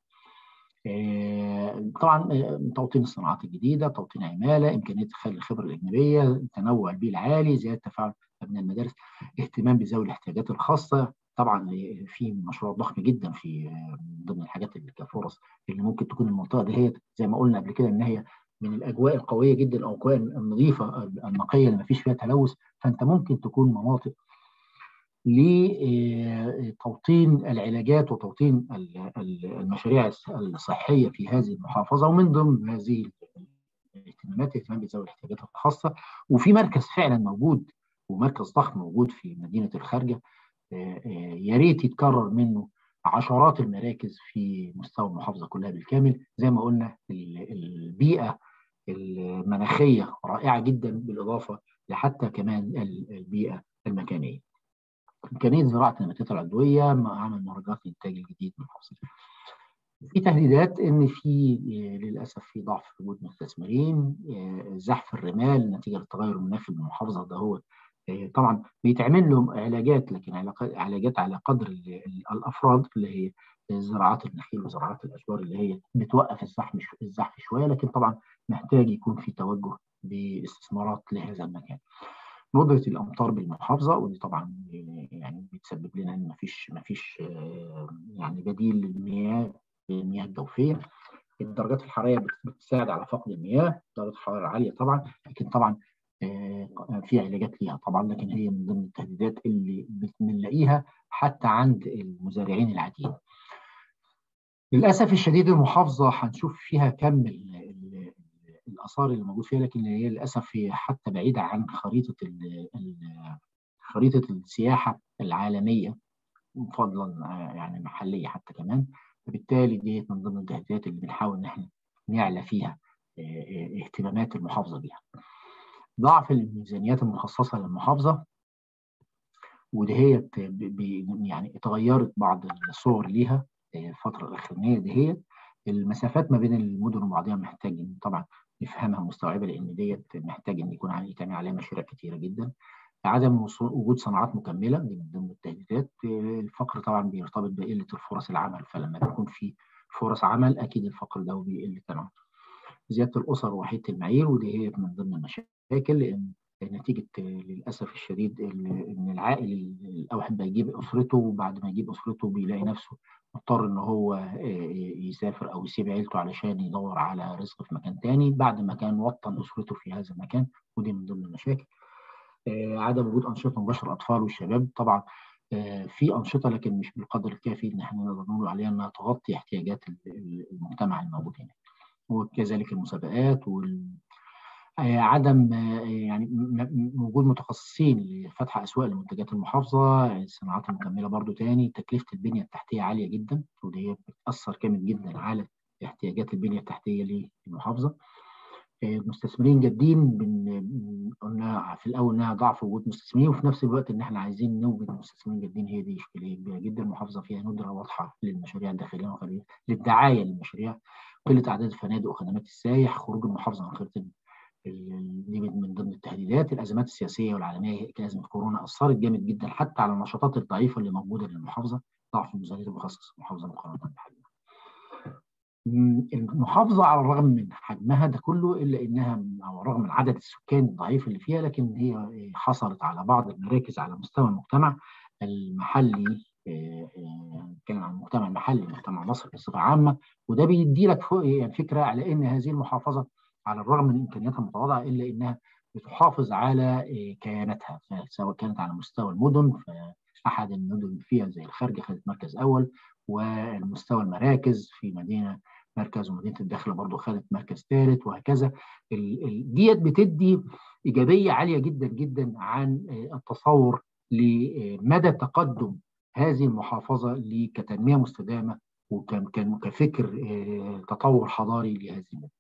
طبعا توطين الصناعات الجديدة، توطين عمالة، إمكانية ادخال الخبرة الأجنبية، التنوع البيئي العالي، زيادة تفاعل أبناء المدارس، اهتمام بذوي الاحتياجات الخاصة، طبعا في مشروع ضخم جدا في ضمن الحاجات اللي كفرص اللي ممكن تكون المنطقة دي هي زي ما قلنا قبل كده إن هي من الأجواء القوية جدا أو الاجواء النظيفة النقية اللي ما فيش فيها تلوث فأنت ممكن تكون مناطق لتوطين العلاجات وتوطين المشاريع الصحية في هذه المحافظة ومن ضمن هذه الاهتمامات اهتمام بذوي الاحتياجات الخاصة. وفي مركز فعلا موجود ومركز ضخم موجود في مدينة الخارجة يا ريت يتكرر منه عشرات المراكز في مستوى المحافظة كلها بالكامل زي ما قلنا البيئة المناخية رائعة جدا بالإضافة لحتى كمان البيئة المكانية. إمكانية زراعة النباتات العضوية مع عمل مهرجانات الانتاج الجديد من المحافظه. في تهديدات إن في للأسف في ضعف وجود مستثمرين زحف الرمال نتيجة للتغير المناخي بالمحافظة ده هو طبعا بيتعمل لهم علاجات لكن علاجات على قدر الأفراد اللي هي زراعات النخيل وزراعات الأشجار اللي هي بتوقف الزحف الزحف شوية لكن طبعا محتاج يكون في توجه باستثمارات لهذا المكان. ندرة الأمطار بالمحافظة ودي طبعا يعني بتسبب لنا إن مفيش مفيش يعني بديل للمياه المياه الجوفيه. الدرجات الحرارية بتساعد على فقد المياه، درجه الحرارة عالية طبعا لكن طبعا في علاجات ليها طبعا لكن هي من ضمن التهديدات اللي بنلاقيها حتى عند المزارعين العاديين. للأسف الشديد المحافظة هنشوف فيها كم الآثار اللي موجود فيها لكن هي للأسف هي حتى بعيدة عن خريطة خريطة السياحة العالمية فضلا يعني محلية حتى كمان فبالتالي دي من ضمن التهديدات اللي بنحاول إن إحنا نعلى فيها اهتمامات المحافظة بيها. ضعف الميزانيات المخصصة للمحافظة ودهيت يعني اتغيرت بعض الصور ليها الفترة الاخرانيه دهيت المسافات ما بين المدن وبعضها محتاج طبعا نفهمها مستوعبة لأن ديت محتاج إن يكون عليه عليها مشاريع كثيره جدا. عدم وجود صناعات مكملة دي من ضمن التهديدات. الفقر طبعا بيرتبط بقلة الفرص العمل فلما بيكون في فرص عمل أكيد الفقر ده بيقل تماما. زيادة الأسر وحيده المعايير ودي هي من ضمن المشاكل لأن نتيجة للأسف الشديد إن العائل الأوحد بيجيب أسرته وبعد ما يجيب أسرته بيلاقي نفسه مضطر إن هو يسافر أو يسيب عيلته علشان يدور على رزق في مكان تاني بعد ما كان وطن أسرته في هذا المكان ودي من ضمن المشاكل. عدم وجود أنشطة مباشرة الاطفال والشباب طبعا في أنشطة لكن مش بالقدر الكافي إن إحنا نقدر نقول عليها إنها تغطي احتياجات المجتمع الموجود هنا. وكذلك المسابقات وال عدم يعني وجود متخصصين لفتح أسواق لمنتجات المحافظة الصناعات المكملة برضو تاني تكلفة البنية التحتية عالية جدا ودي بتأثر جامد جدا على احتياجات البنية التحتية للمحافظة. المستثمرين جادين قلنا في الأول إنها ضعف وجود مستثمرين وفي نفس الوقت إن إحنا عايزين نوجد مستثمرين جادين هي دي إشكالية كبيرة جدا المحافظه فيها ندرة واضحة للمشاريع الداخلية والخارجيه للدعاية للمشاريع قلة أعداد الفنادق وخدمات السايح خروج المحافظة عن خريطه دي من ضمن التهديدات الأزمات السياسية والعالمية كازمه كورونا أثرت جامد جدا حتى على النشاطات الضعيفة اللي موجودة للمحافظة ضعف الميزانية المخصصه المحافظة مقارنة بحجمها. المحافظة على الرغم من حجمها ده كله إلا إنها على الرغم من عدد السكان الضعيف اللي فيها لكن هي حصلت على بعض المراكز على مستوى المجتمع المحلي نتكلم عن المجتمع المحلي مجتمع مصر بصفة عامة وده بيدي لك يعني فكرة على إن هذه المحافظة على الرغم من إمكانياتها المتواضعة إلا إنها بتحافظ على كياناتها سواء كانت على مستوى المدن فأحد المدن فيها زي الخارجه خدت مركز أول والمستوى المراكز في مدينة مركز ومدينة الداخلة برضه خدت مركز ثالث وهكذا. ديت بتدي إيجابية عالية جدا جدا عن التصور لمدى تقدم هذه المحافظة كتنميه مستدامة وكان كفكر تطور حضاري لهذه المدينة.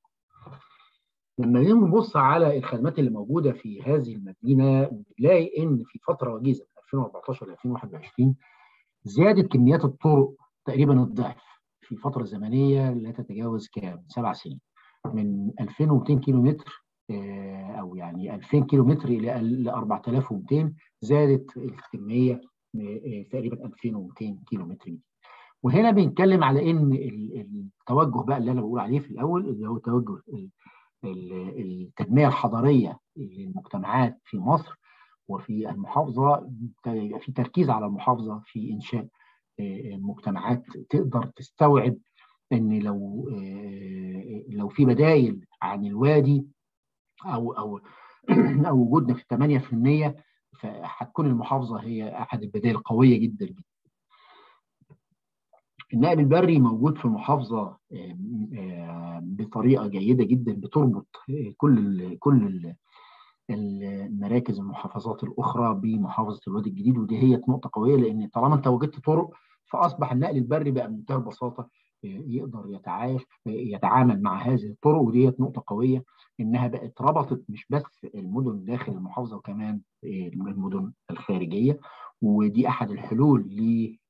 لما نبص على الخدمات اللي موجودة في هذه المدينة بنلاقي إن في فترة وجيزة من 2014 ل 2021 زادت كميات الطرق تقريبا الضعف في فترة زمنية لا تتجاوز كام؟ سبع سنين من 2200 كيلو متر أو يعني 2000 كيلو متر إلى 4200 زادت الكمية تقريبا 2200 كيلو متر وهنا بنتكلم على إن التوجه بقى اللي أنا بقول عليه في الأول اللي هو توجه التنميه الحضرية للمجتمعات في مصر وفي المحافظة يبقى في تركيز على المحافظة في إنشاء مجتمعات تقدر تستوعب إن لو لو في بدائل عن الوادي أو أو أو وجودنا في 8% فهتكون المحافظة هي أحد البدائل القوية جدا جدا. النقل البري موجود في المحافظة بطريقة جيدة جدا بتربط كل كل المراكز المحافظات الأخرى بمحافظة الوادي الجديد ودي هي نقطة قوية لأن طالما أنت وجدت طرق فأصبح النقل البري بقى بمنتهى البساطة يقدر يتعايش يتعامل مع هذه الطرق وديت نقطة قوية إنها بقت ربطت مش بس المدن داخل المحافظة وكمان المدن الخارجية ودي أحد الحلول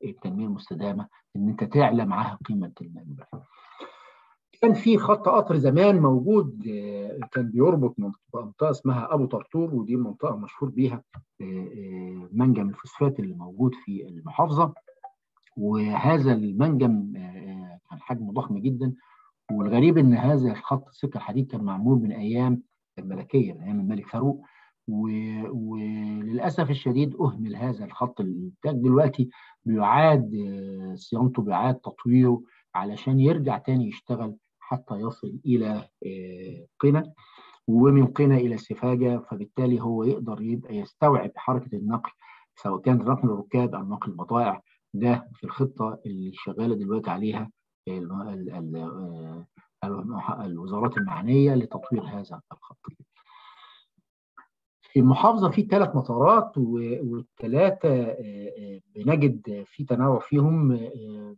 للتنمية المستدامة إن أنت تعلى معاها قيمة النقل كان في خط قطر زمان موجود كان بيربط منطقة اسمها أبو طرطور ودي منطقة مشهور بيها منجم الفوسفات اللي موجود في المحافظة وهذا المنجم كان حجمه ضخم جدا والغريب إن هذا الخط السكه الحديد كان معمول من أيام الملكية من أيام الملك فاروق. وللأسف الشديد أهمل هذا الخط الانتاج دلوقتي بيعاد صيانته بيعاد تطويره علشان يرجع تاني يشتغل حتى يصل إلى قنا ومن قنا إلى سفاجه فبالتالي هو يقدر يبقى يستوعب حركة النقل سواء كان نقل الركاب أو نقل البضائع. ده في الخطة اللي شغالة دلوقتي عليها الوزارات المعنية لتطوير هذا الخط. في المحافظة في ثلاث مطارات والثلاثة بنجد في تنوع فيهم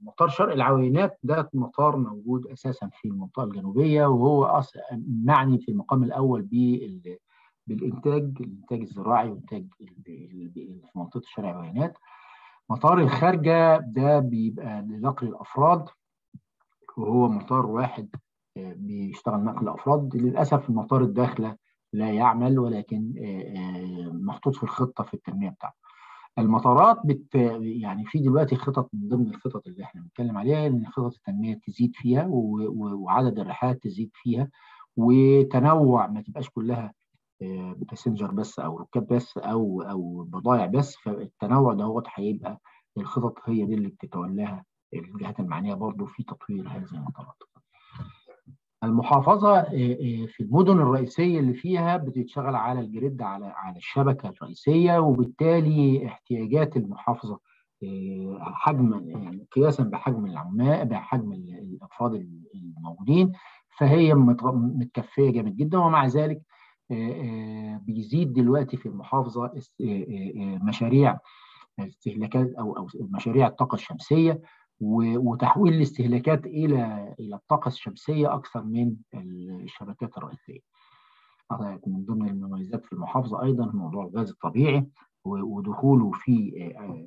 مطار شرق العوينات. ده مطار موجود أساسا في المنطقة الجنوبية وهو معني في المقام الأول بالإنتاج الإنتاج الزراعي والانتاج في منطقة شرق العوينات. مطار الخارجة ده بيبقى لنقل الأفراد. وهو مطار واحد بيشتغل نقل الافراد للأسف المطار الداخلة لا يعمل ولكن محطوط في الخطة في التنمية بتاعته. المطارات بت يعني في دلوقتي خطط من ضمن الخطط اللي إحنا بنتكلم عليها إن خطط التنمية تزيد فيها وعدد الرحلات تزيد فيها وتنوع ما تبقاش كلها passenger بس أو ركاب بس أو أو بضائع بس فالتنوع ده هيبقى الخطط هي دي اللي بتتولاها الجهات المعنية برضه في تطوير هذه المطارات. المحافظة في المدن الرئيسية اللي فيها بتشتغل على ال grid على على الشبكة الرئيسية وبالتالي احتياجات المحافظة حجما يعني قياسا بحجم العمال بحجم الأفراد الموجودين فهي متكفية جامد جدا ومع ذلك بيزيد دلوقتي في المحافظة مشاريع استهلاكات أو أو مشاريع الطاقة الشمسية وتحويل الاستهلاكات إلى إلى الطاقة الشمسية أكثر من الشبكات الرئيسية. من ضمن المميزات في المحافظة. أيضا موضوع الغاز الطبيعي ودخوله في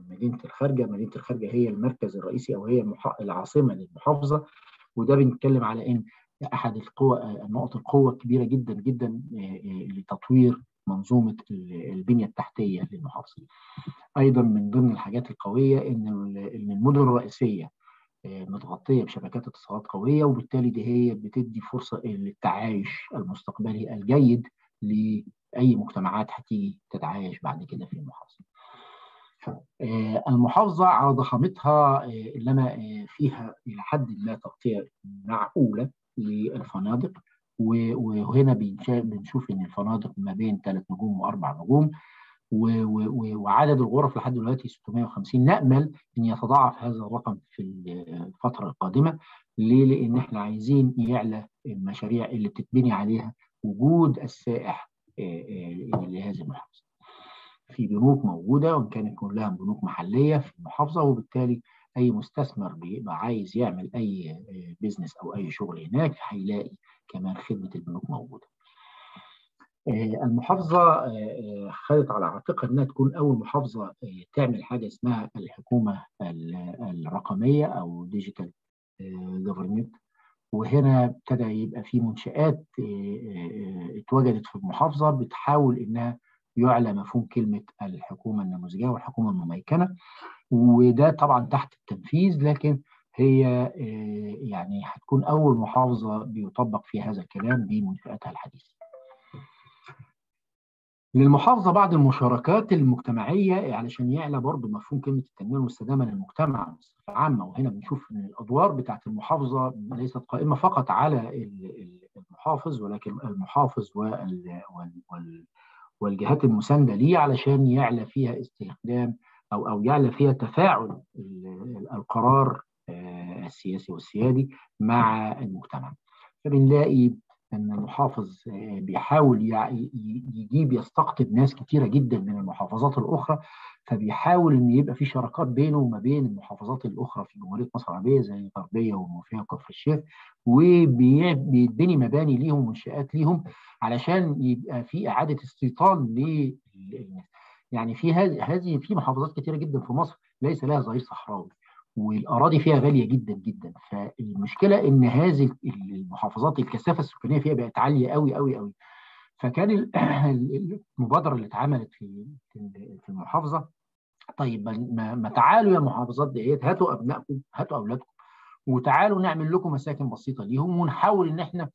مدينة الخارجه، مدينة الخارجه هي المركز الرئيسي أو هي العاصمة للمحافظة. وده بنتكلم على إن أحد القوى نقط القوة الكبيره جدا جدا لتطوير منظومة البنية التحتية للمحافظة. أيضا من ضمن الحاجات القوية إن إن المدن الرئيسية متغطية بشبكات اتصالات قوية وبالتالي دي هي بتدي فرصة للتعايش المستقبلي الجيد لأي مجتمعات هتيجي تتعايش بعد كده في المحافظة. المحافظة على ضخامتها اللي أنا فيها إلى حد ما تغطية معقولة للفنادق وهنا بنشوف إن الفنادق ما بين ثلاث نجوم وأربع نجوم وعدد الغرف لحد دلوقتي 650 نأمل إن يتضاعف هذا الرقم في الفترة القادمة ليه؟ لأن إحنا عايزين يعلى المشاريع اللي بتتبني عليها وجود السائح لهذه المحافظة. في بنوك موجودة وإن كانت كلها بنوك محلية في المحافظة وبالتالي أي مستثمر بيبقى عايز يعمل أي business أو أي شغل هناك هيلاقي كمان خدمة البنوك موجودة. المحافظة خدت على عاتقها إنها تكون أول محافظة تعمل حاجة اسمها الحكومة الرقمية أو digital government وهنا ابتدى يبقى في منشآت اتوجدت في المحافظة بتحاول إنها يعلى مفهوم كلمة الحكومة النموذجية والحكومة المميكنة وده طبعا تحت التنفيذ لكن هي يعني هتكون أول محافظة بيطبق فيها هذا الكلام بمنشآتها الحديثة. للمحافظة بعض المشاركات المجتمعية علشان يعلى برضه مفهوم كلمة التنمية المستدامة للمجتمع بصفة عامة وهنا بنشوف إن الأدوار بتاعت المحافظة ليست قائمة فقط على المحافظ ولكن المحافظ والجهات المساندة ليه علشان يعلى فيها استخدام أو أو يعلى فيها تفاعل القرار السياسي والسيادي مع المجتمع. فبنلاقي إن المحافظ بيحاول يجيب يستقطب ناس كتيرة جدا من المحافظات الأخرى فبيحاول إن يبقى في شراكات بينه وما بين المحافظات الأخرى في جمهورية مصر العربية زي الغربيه والمنوفيه وكفر الشيخ وبيتبني مباني ليهم ومنشات ليهم علشان يبقى في إعادة استيطان للناس يعني في هذه في محافظات كتيرة جدا في مصر ليس لها ظهير صحراوي. والأراضي فيها غالية جدا جدا. فالمشكلة إن هذه المحافظات الكثافة السكانيه فيها بقت عالية قوي قوي قوي فكان المبادرة اللي اتعملت في في المحافظة طيب ما, ما تعالوا يا محافظات ديت هاتوا أبنائكم هاتوا أولادكم وتعالوا نعمل لكم مساكن بسيطة ليهم ونحاول إن إحنا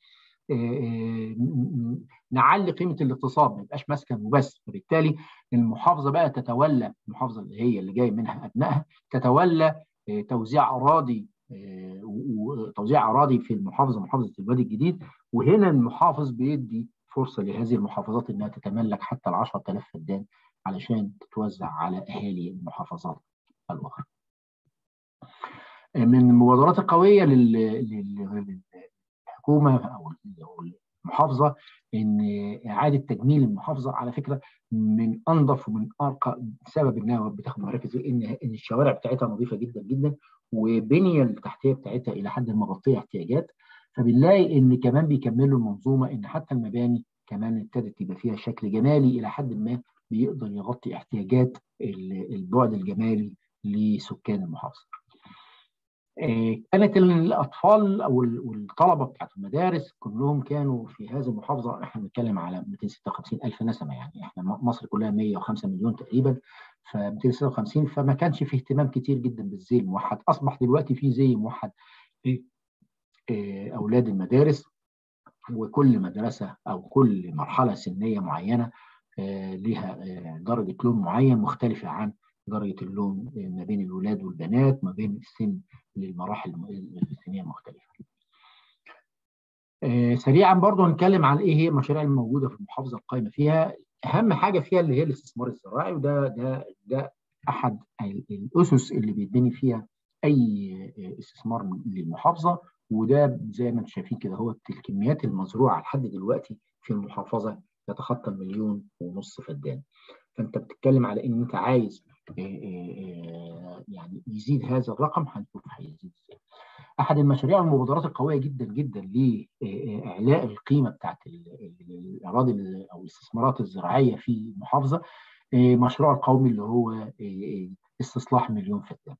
نعلي قيمة الاقتصاد. ما يبقاش مسكن وبس. فبالتالي المحافظة بقى تتولى المحافظة اللي هي اللي جاي منها أبنائها تتولى توزيع أراضي وتوزيع أراضي في المحافظة محافظة الوادي الجديد وهنا المحافظ بيدي فرصة لهذه المحافظات إنها تتملك حتى ال 10000 فدان علشان تتوزع على أهالي المحافظات الأخرى. من المبادرات القوية للحكومة أو المحافظة إن إعادة تجميل المحافظة على فكرة من أنظف ومن أرقى سبب إنها بتاخد مراكز إن إن الشوارع بتاعتها نظيفة جدا جدا وبنية التحتية بتاعتها إلى حد ما مغطيه احتياجات فبنلاقي إن كمان بيكملوا المنظومة إن حتى المباني كمان ابتدت يبقى فيها شكل جمالي إلى حد ما بيقدر يغطي احتياجات البعد الجمالي لسكان المحافظة. كانت الأطفال أو الطلبه بتاعت المدارس كلهم كانوا في هذه المحافظة. إحنا بنتكلم على 256 ألف نسمة يعني. إحنا مصر كلها 105 مليون تقريبا ف 256 فما كانش في اهتمام كتير جدا بالزي الموحد. أصبح دلوقتي في زي موحد في أولاد المدارس. وكل مدرسة أو كل مرحلة سنية معينة لها درجة لون معين مختلفة عن درجة اللون ما بين الولاد والبنات ما بين السن للمراحل السنية المختلفة. آه سريعا برضو هنتكلم عن إيه هي المشاريع الموجودة في المحافظة القائمة فيها. أهم حاجة فيها اللي هي الاستثمار الزراعي وده ده ده أحد الأسس اللي بيتبني فيها أي استثمار للمحافظة. وده زي ما أنتم شايفين كده هو الكميات المزروعة لحد دلوقتي في المحافظة تتخطى المليون ونص فدان. فأنت بتتكلم على إن أنت عايز يعني يزيد هذا الرقم هنشوف هيزيد إزاي. أحد المشاريع والمبادرات القوية جدا جدا لإعلاء القيمة بتاعت الأراضي أو الاستثمارات الزراعية في المحافظه مشروع القومي اللي هو استصلاح مليون فدان.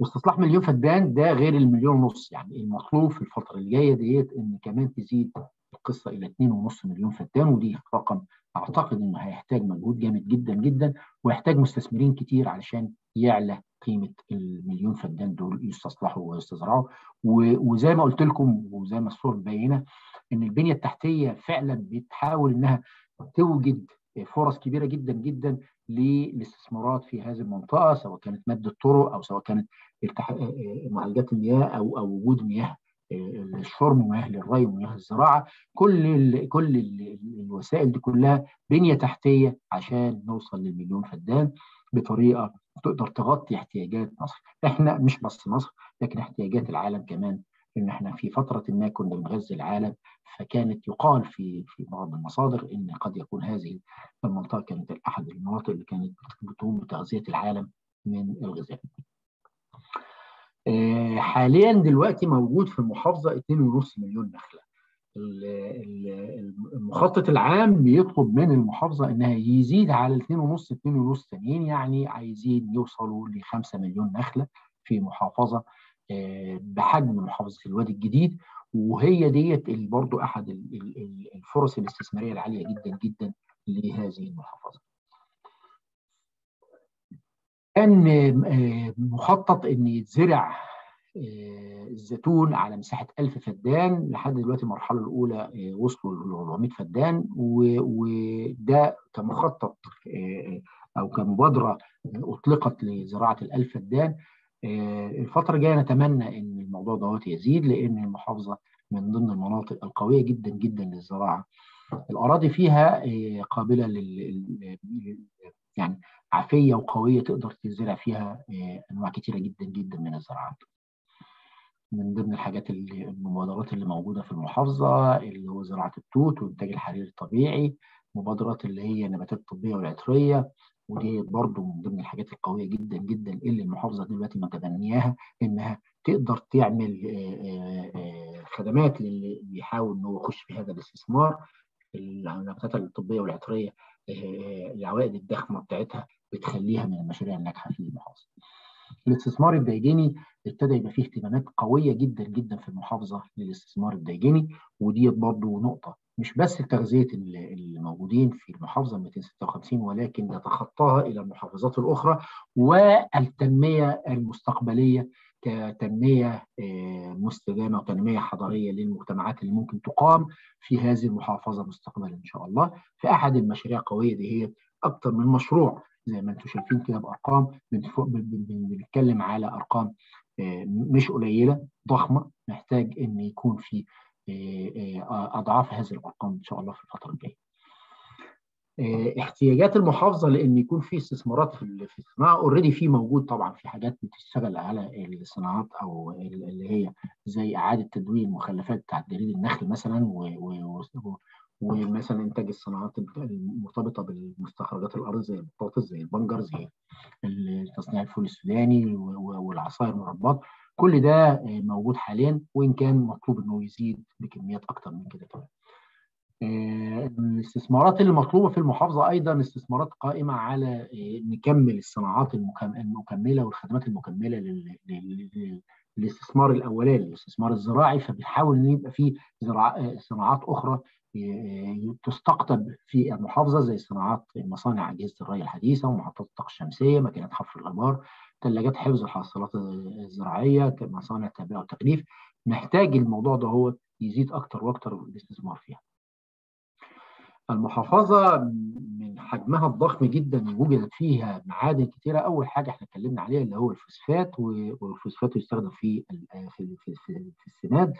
واستصلاح مليون فدان ده غير المليون ونص يعني المطلوب في الفترة اللي جاية ديت إن كمان تزيد القصة إلى 2.5 مليون فدان ودي رقم أعتقد إنه هيحتاج مجهود جامد جدا جدا ويحتاج مستثمرين كتير علشان يعلى قيمة المليون فدان دول يستصلحوا ويستزرعوا. وزي ما قلت لكم وزي ما الصور مبينة إن البنية التحتية فعلا بتحاول إنها توجد فرص كبيرة جدا جدا للاستثمارات في هذه المنطقة سواء كانت مد الطرق أو سواء كانت معالجات المياه أو أو وجود مياه الشرب ومياه للري ومياه الزراعه كل ال كل ال الوسائل دي كلها بنية تحتية عشان نوصل للمليون فدان بطريقة تقدر تغطي احتياجات مصر إحنا مش بس مصر لكن احتياجات العالم كمان ان إحنا في فترة ما كنا بنغذي العالم فكانت يقال في في بعض المصادر إن قد يكون هذه المنطقة كانت أحد المناطق اللي كانت بتقوم بتغذية العالم من الغذاء. حاليا دلوقتي موجود في المحافظه 2.5 مليون نخلة. المخطط العام بيطلب من المحافظة إنها يزيد على 2.5 2.5 تانيين يعني عايزين يوصلوا ل 5 مليون نخلة في محافظة بحجم محافظة الوادي الجديد وهي ديت برضو أحد الفرص الاستثمارية العالية جدا جدا لهذه المحافظة. كان مخطط إن يتزرع الزيتون على مساحة 1000 فدان لحد دلوقتي المرحلة الأولى وصلوا ل 400 فدان وده كمخطط أو كمبادرة أطلقت لزراعة ال 1000 فدان الفترة الجاية نتمنى إن الموضوع دوت يزيد لأن المحافظة من ضمن المناطق القوية جدا جدا للزراعة. الأراضي فيها قابلة لل يعني عافية وقوية تقدر تزرع فيها أنواع كثيره جدا جدا من الزراعات. من ضمن الحاجات اللي المبادرات اللي موجودة في المحافظة اللي هو زراعة التوت وإنتاج الحرير الطبيعي مبادرات اللي هي النباتات الطبية والعطرية ودي برضو من ضمن الحاجات القوية جدا جدا اللي المحافظة دلوقتي متبنياها إنها تقدر تعمل خدمات للي بيحاول إن هو يخش في هذا الاستثمار. النباتات الطبية والعطرية العوائد الضخمة بتاعتها بتخليها من المشاريع الناجحة في المحافظه. الاستثمار الديجيني ابتدى يبقى فيه اهتمامات قوية جدا جدا في المحافظة للاستثمار الديجيني ودي برضو نقطة مش بس تغذية الموجودين في المحافظة 256 ولكن يتخطاها إلى المحافظات الأخرى والتنمية المستقبلية كتنمية مستدامة وتنميه حضارية للمجتمعات اللي ممكن تقام في هذه المحافظة مستقبلا إن شاء الله في أحد المشاريع القويه دي هي أكثر من مشروع زي ما أنتم شايفين كده بأرقام بنتكلم على أرقام مش قليلة ضخمة محتاج إن يكون في أضعاف هذه الأرقام إن شاء الله في الفترة الجاية. احتياجات المحافظة لأن يكون في استثمارات في في الصناعة already في موجود طبعا في حاجات بتشتغل على الصناعات أو اللي هي زي إعادة تدوير المخلفات بتاعت جريد النخل مثلا ومثلا إنتاج الصناعات المرتبطة بالمستخرجات الأرض زي البطاطس زي البنجر زي تصنيع الفول السوداني والعصائر المربات كل ده موجود حاليا وإن كان مطلوب إنه يزيد بكميات أكتر من كده كمان. الاستثمارات اللي مطلوبة في المحافظة أيضا استثمارات قائمة على نكمل الصناعات المكملة والخدمات المكملة للاستثمار الأولاني الاستثمار الزراعي فبنحاول إن يبقى في صناعات أخرى تستقطب في المحافظة زي صناعات مصانع أجهزة الري الحديثة ومحطات الطاقة الشمسية ماكينات حفر الابار ثلاجات حفظ الحاصلات الزراعية مصانع التربيه والتغليف محتاج الموضوع ده هو يزيد أكتر وأكتر الاستثمار فيها. المحافظة من حجمها الضخم جدا وجدت فيها معادن كثيره أول حاجة إحنا اتكلمنا عليها اللي هو الفوسفات والفوسفات يستخدم في في في, السماد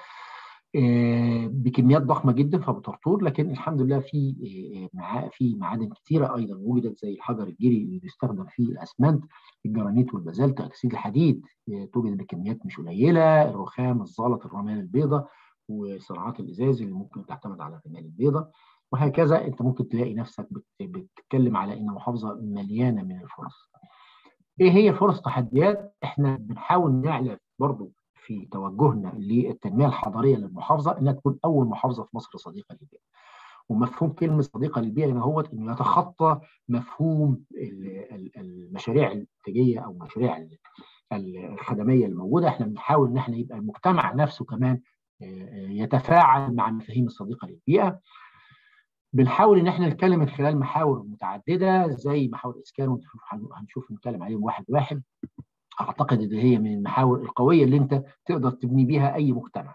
بكميات ضخمة جدا فبترطور لكن الحمد لله في في معادن كثيره أيضا وجدت زي الحجر الجيري اللي بيستخدم في الأسمنت الجرانيت والبازلت أكسيد الحديد توجد بكميات مش قليلة الرخام الزلط الرمال البيضاء وصناعات الإزاز اللي ممكن تعتمد على الرمال البيضاء. وهكذا انت ممكن تلاقي نفسك بتتكلم على ان محافظة مليانة من الفرص. إيه هي فرص تحديات؟ إحنا بنحاول نعلى برضو في توجهنا للتنمية الحضارية للمحافظة انها تكون أول محافظة في مصر صديقة للبيئه. ومفهوم كلمة صديقة للبيئه هو إنه يتخطى مفهوم المشاريع الانتاجيه أو المشاريع الخدمية الموجودة، إحنا بنحاول إن إحنا يبقى المجتمع نفسه كمان يتفاعل مع المفاهيم الصديقة للبيئه. بنحاول إن إحنا نتكلم من خلال محاور متعددة زي محاور الاسكان وهنشوف نتكلم عليهم واحد واحد أعتقد إن هي من المحاور القوية اللي أنت تقدر تبني بيها أي مجتمع.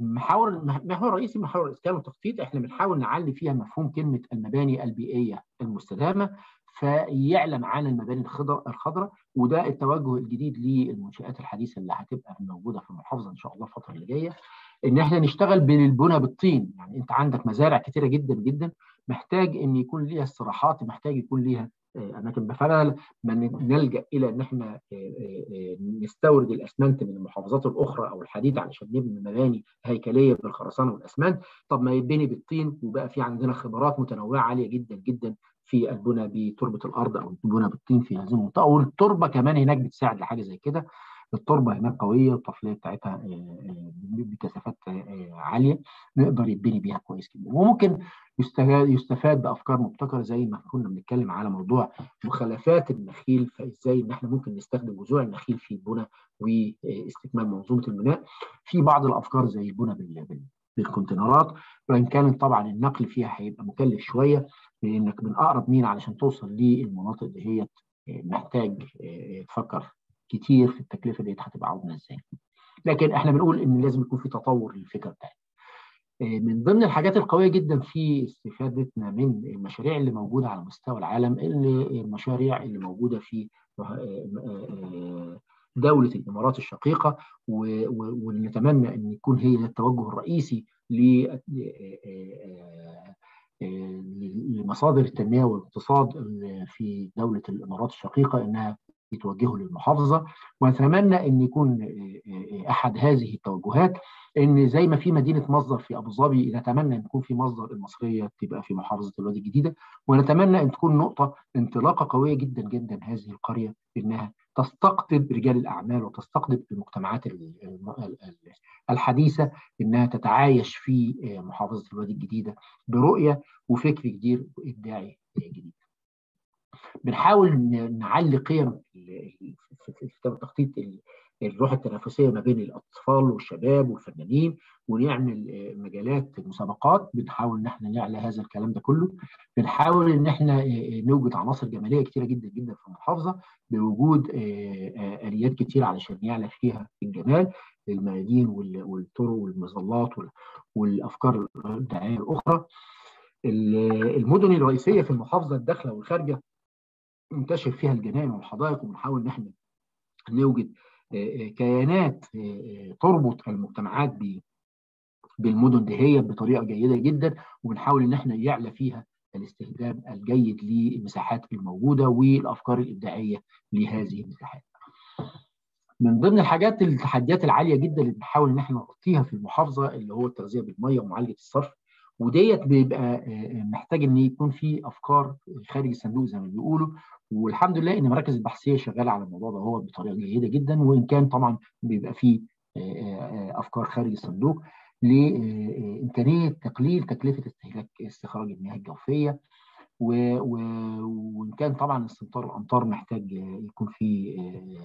محاور محور رئيسي محاور الاسكان والتخطيط إحنا بنحاول نعلي فيها مفهوم كلمة المباني البيئية المستدامة فيعلم عن المباني الخضراء وده التوجه الجديد للمنشآت الحديثة اللي هتبقى موجودة في المحافظة إن شاء الله الفترة اللي جاية إن إحنا نشتغل بالبنى بالطين. يعني أنت عندك مزارع كتيرة جدا جدا محتاج إن يكون ليها استراحات محتاج يكون ليها أماكن فلا ما نلجأ إلى إن إحنا نستورد الأسمنت من المحافظات الأخرى أو الحديد علشان نبني مباني هيكلية بالخرسانة والأسمنت. طب ما يتبني بالطين وبقى في عندنا خبرات متنوعة عالية جدا جدا في البنى بتربة الأرض أو البنى بالطين في هذه المنطقة. والتربة كمان هناك بتساعد لحاجة زي كده. التربة هناك قوية والطفليه بتاعتها بكثافات عالية نقدر يتبني بيها كويس جدا. وممكن يستفاد بأفكار مبتكرة زي ما كنا بنتكلم على موضوع مخلفات النخيل فإزاي إن إحنا ممكن نستخدم جذوع النخيل في البنى واستكمال منظومه البناء. في بعض الأفكار زي البنى بالكونتينرات وإن كان طبعا النقل فيها هيبقى مكلف شوية لأنك من أقرب مين علشان توصل للمناطق اللي هي محتاج تفكر كتير في التكلفة دي هتبقى عامله إزاي لكن إحنا بنقول إن لازم يكون في تطور للفكرة بتاعتنا. من ضمن الحاجات القوية جدا في استفادتنا من المشاريع اللي موجودة على مستوى العالم اللي المشاريع اللي موجودة في دولة الإمارات الشقيقة ونتمنى إن يكون هي التوجه الرئيسي لمصادر التنمية والاقتصاد في دولة الإمارات الشقيقة إنها يتوجهوا للمحافظة ونتمنى أن يكون أحد هذه التوجهات إن زي ما في مدينة مصدر في أبو ظبي نتمنى أن يكون في مصدر المصرية تبقى في محافظة الوادي الجديدة ونتمنى أن تكون نقطة انطلاقة قوية جدا جدا هذه القرية إنها تستقطب رجال الأعمال وتستقطب المجتمعات الحديثة إنها تتعايش في محافظة الوادي الجديدة برؤية وفكر جديد وابداعي جديد. بنحاول نعلي قيم في تخطيط الروح التنافسية ما بين الأطفال والشباب والفنانين ونعمل مجالات مسابقات. بنحاول إن إحنا نعلى هذا الكلام ده كله. بنحاول إن إحنا نوجد عناصر جمالية كتيرة جدا جدا في المحافظة بوجود آليات كتير علشان يعلى فيها الجمال. الميادين والطرق والمظلات والأفكار الدعائيه الأخرى. المدن الرئيسية في المحافظة الداخلة والخارجة منتشر فيها الجنائن والحدائق وبنحاول إن إحنا نوجد كيانات تربط المجتمعات بالمدن دهية بطريقة جيدة جدا وبنحاول إن إحنا يعلى فيها الاستخدام الجيد للمساحات الموجودة والأفكار الإبداعية لهذه المساحات. من ضمن الحاجات التحديات العالية جدا اللي بنحاول إن إحنا نغطيها في المحافظة اللي هو التغذية بالمية ومعالجة الصرف وديت بيبقى محتاج إن يكون في أفكار خارج الصندوق زي ما بيقولوا. والحمد لله إن المراكز البحثية شغالة على الموضوع ده هو بطريقة جيدة جدا وإن كان طبعا بيبقى فيه أفكار خارج الصندوق لامكانيه تقليل تكلفة استهلاك استخراج المياه الجوفية. وإن كان طبعا استمطار الأمطار محتاج يكون في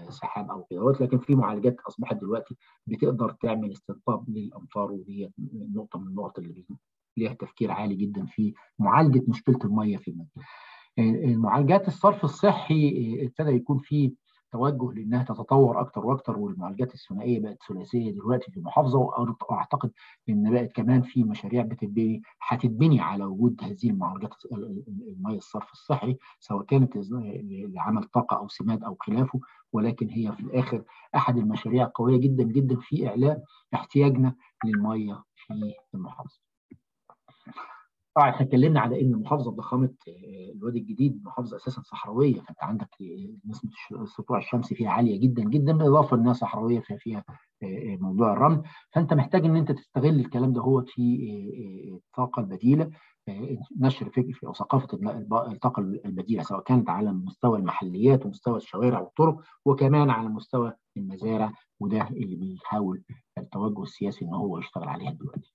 سحاب أو كده لكن في معالجات أصبحت دلوقتي بتقدر تعمل استقطاب للأمطار ودي نقطة من النقط اللي ليها تفكير عالي جدا في معالجة مشكلة المية في المدينة. المعالجات الصرف الصحي ابتدى يكون في توجه لإنها تتطور أكتر وأكتر والمعالجات الثنائية بقت ثلاثية دلوقتي في المحافظة واعتقد إن بقت كمان في مشاريع بتتبني هتتبني على وجود هذه المعالجات المية الصرف الصحي سواء كانت لعمل طاقة أو سماد أو خلافه ولكن هي في الآخر أحد المشاريع القويه جدا جدا في إعلاء احتياجنا للمية في المحافظة. طبعا إحنا اتكلمنا على إن محافظة ضخامة الوادي الجديد محافظة أساسا صحراوية فأنت عندك نسبة سطوع الشمس فيها عالية جدا جدا بالإضافة إنها صحراوية فيها موضوع الرمل فأنت محتاج إن أنت تستغل الكلام ده هو في الطاقة البديلة نشر فكر ثقافة الطاقة البديلة سواء كانت على مستوى المحليات ومستوى الشوارع والطرق وكمان على مستوى المزارع وده اللي بيحاول التوجه السياسي إن هو يشتغل عليها دلوقتي.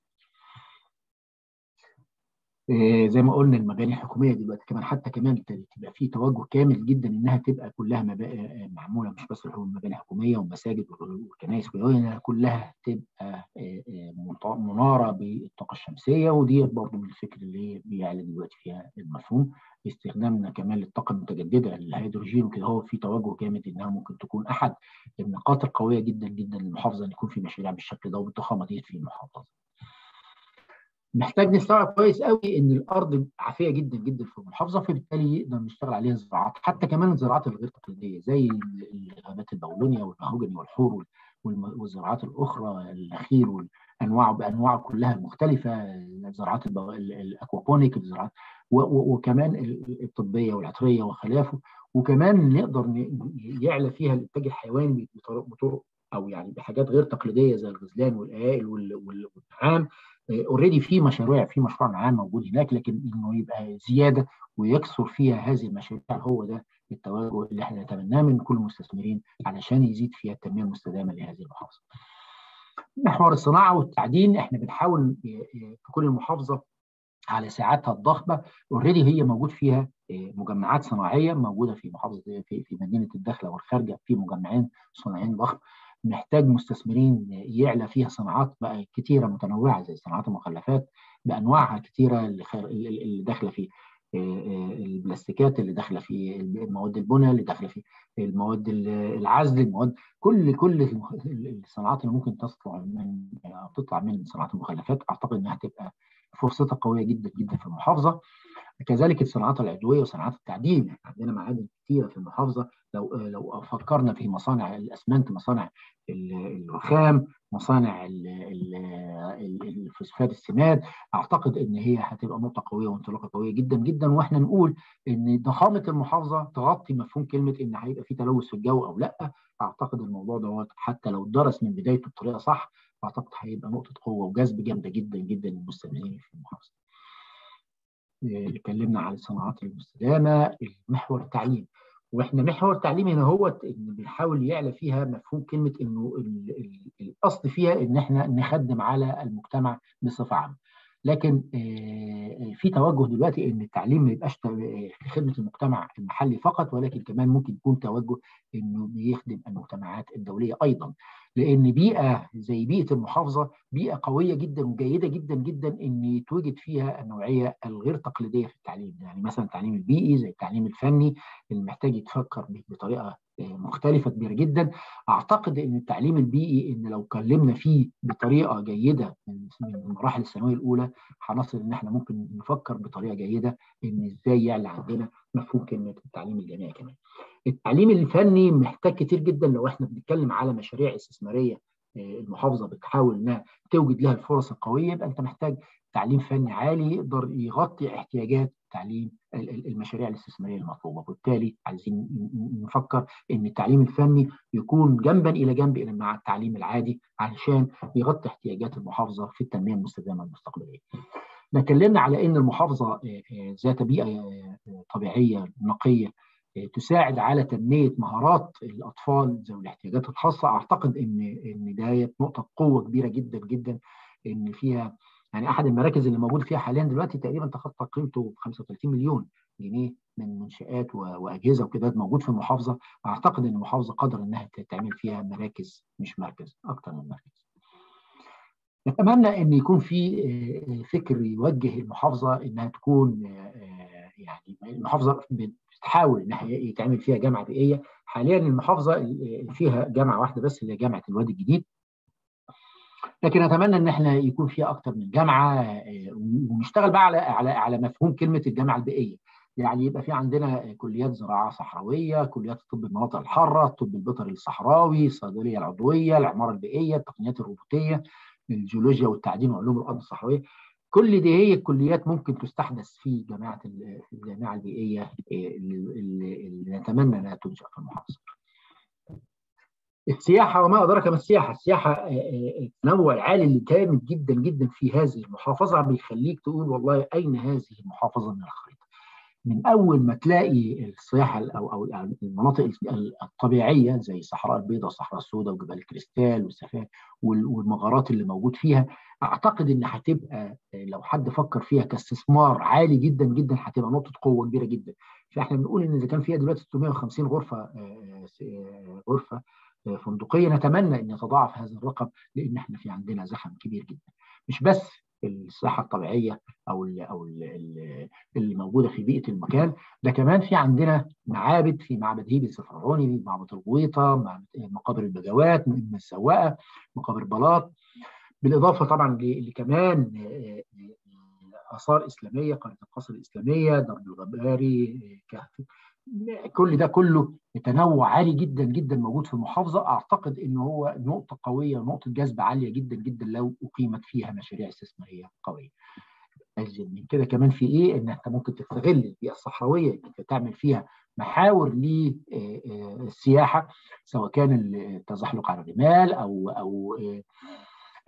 زي ما قلنا المباني الحكومية دلوقتي كمان حتى كمان تبقى في توجه كامل جدا إنها تبقى كلها معمولة مش بس مباني حكومية ومساجد والكنائس كلها تبقى منارة بالطاقة الشمسية ودي برضه من الفكر اللي بيعلى دلوقتي فيها المفهوم استخدامنا كمان للطاقة المتجددة الهيدروجين وكده هو في توجه جامد إنها ممكن تكون أحد النقاط القوية جدا جدا للمحافظة إن يكون في مشاريع بالشكل ده وبالضخامة دي في المحافظة. محتاج نستوعب كويس قوي إن الأرض عافية جدا جدا في المحافظة فبالتالي نقدر نشتغل عليها زراعات حتى كمان الزراعات الغير تقليدية زي الغابات البولونيا والمهوجني والحور والزراعات الأخرى النخيل انواعه بانواعه كلها المختلفه زراعات ال aquaponic الزراعات وكمان الطبية والعطرية وخلافه وكمان نقدر يعلى فيها الإنتاج الحيواني بطرق أو يعني بحاجات غير تقليدية زي الغزلان والايائل والنعام already في مشاريع في مشروع نعام موجود هناك لكن إنه يبقى زيادة ويكثر فيها هذه المشاريع هو ده التوجه اللي إحنا نتمناه من كل المستثمرين علشان يزيد فيها التنمية المستدامة لهذه المحافظة. محور الصناعة والتعدين إحنا بنحاول في كل محافظة على ساعاتها الضخمة اوريدي هي موجود فيها مجمعات صناعية موجودة في محافظة في في مدينة الداخله والخارجة في مجمعين صناعيين ضخم محتاج مستثمرين يعلى فيها صناعات بقى كتيرة متنوعة زي صناعات المخلفات بأنواعها كتيرة اللي داخلة فيه البلاستيكات اللي داخلة في مواد البناء اللي داخلة في المواد العزل المواد كل كل الصناعات اللي ممكن تطلع من تطلع من صناعات المخلفات أعتقد إنها هتبقى فرصتها قوية جدا جدا في المحافظة. كذلك الصناعات العضوية وصناعات التعدين عندنا معادن كثيره في المحافظة لو لو فكرنا في مصانع الأسمنت مصانع الرخام مصانع الفوسفات السماد أعتقد إن هي هتبقى نقطة قوية وانطلاقة قوية جدا جدا وإحنا نقول إن ضخامة المحافظة تغطي مفهوم كلمة إن هيبقى في تلوث في الجو أو لأ أعتقد الموضوع دوت حتى لو درس من بدايته بطريقة صح أعتقد هيبقى نقطة قوة وجذب جامدة جدا جدا للمستثمرين في المحافظة. اتكلمنا على الصناعات المستدامة المحور التعليم وإحنا محور التعليم هنا هو إن بنحاول يعلى فيها مفهوم كلمة إنه الأصل فيها إن إحنا نخدم على المجتمع بصفة عامة. لكن في توجه دلوقتي إن التعليم ما يبقاش في خدمة المجتمع المحلي فقط ولكن كمان ممكن يكون توجه إنه بيخدم المجتمعات الدولية أيضا. لأن بيئة زي بيئة المحافظة بيئة قوية جدا وجيدة جدا جدا إن يتوجد فيها النوعية الغير تقليدية في التعليم. يعني مثلا التعليم البيئي زي التعليم الفني اللي محتاج يتفكر بطريقة مختلفة كبيرة جدا أعتقد إن التعليم البيئي إن لو كلمنا فيه بطريقة جيدة من مراحل الثانوية الأولى هنصل إن إحنا ممكن نفكر بطريقة جيدة إن إزاي يعلى عندنا مفهوم كلمة التعليم الجامعي كمان. التعليم الفني محتاج كتير جدا لو إحنا بنتكلم على مشاريع استثمارية المحافظة بتحاول إنها توجد لها الفرص القوية يبقى أنت محتاج تعليم فني عالي يقدر يغطي احتياجات تعليم المشاريع الاستثمارية المطلوبة وبالتالي عايزين نفكر إن التعليم الفني يكون جنبا إلى جنب مع التعليم العادي علشان يغطي احتياجات المحافظة في التنمية المستدامة المستقبلية. اتكلمنا على إن المحافظة ذات بيئة طبيعية نقية تساعد على تنمية مهارات الأطفال ذوي الاحتياجات الخاصة أعتقد إن إن ده نقطة قوة كبيرة جدا جدا إن فيها يعني أحد المراكز اللي موجود فيها حاليا دلوقتي تقريبا تخطى قيمته 35 مليون جنيه من منشآت وأجهزة وكده موجود في المحافظة. أعتقد إن المحافظة قادرة إنها تعمل فيها مراكز مش مركز أكثر من مركز. نتمنى إن يكون في فكر يوجه المحافظة إنها تكون يعني المحافظة بتحاول إنها يتعمل فيها جامعة بيئية. حاليا المحافظة فيها جامعة واحدة بس اللي هي جامعة الوادي الجديد. لكن أتمنى إن إحنا يكون فيها أكتر من جامعة ونشتغل بقى على على على مفهوم كلمة الجامعة البيئية يعني يبقى في عندنا كليات زراعة صحراوية كليات الطب المناطق الحارة الطب البيطري الصحراوي الصيدلية العضوية العمارة البيئية التقنيات الروبوتية الجيولوجيا والتعدين وعلوم الأرض الصحراوية كل دي هي الكليات ممكن تستحدث في جامعة الجامعة البيئية اللي, اللي نتمنى إنها تنشأ في المحافظه. السياحة وما أدراك ما السياحة، السياحة التنوع العالي اللي جامد جدا جدا في هذه المحافظة بيخليك تقول والله أين هذه المحافظة من الخريطة؟ من أول ما تلاقي السياحة أو أو المناطق الطبيعية زي الصحراء البيضاء والصحراء السوداء وجبال الكريستال والسفاح والمغارات اللي موجود فيها أعتقد إن هتبقى لو حد فكر فيها كاستثمار عالي جدا جدا هتبقى نقطة قوة كبيرة جدا فإحنا بنقول إن إذا كان فيها دلوقتي 650 غرفة غرفة فندقية نتمنى إن يتضاعف هذا الرقم لأن إحنا في عندنا زخم كبير جدا. مش بس الصحة الطبيعية أو ال أو ال اللي موجودة في بيئة المكان ده كمان في عندنا معابد في معبد هيبس الفرعوني معبد الغويطة مقابر البجوات السواقة مقابر بلاط بالإضافة طبعا لكمان آثار إسلامية قرية القصر الإسلامية درب الغباري كهف كل ده كله تنوع عالي جدا جدا موجود في المحافظه أعتقد إن هو نقطة قوية ونقطة جذب عالية جدا جدا لو أقيمت فيها مشاريع استثمارية قوية. من كده كمان في إيه إن انت ممكن تستغل البيئة الصحراوية تعمل فيها محاور للسياحه سواء كان التزحلق على الرمال أو أو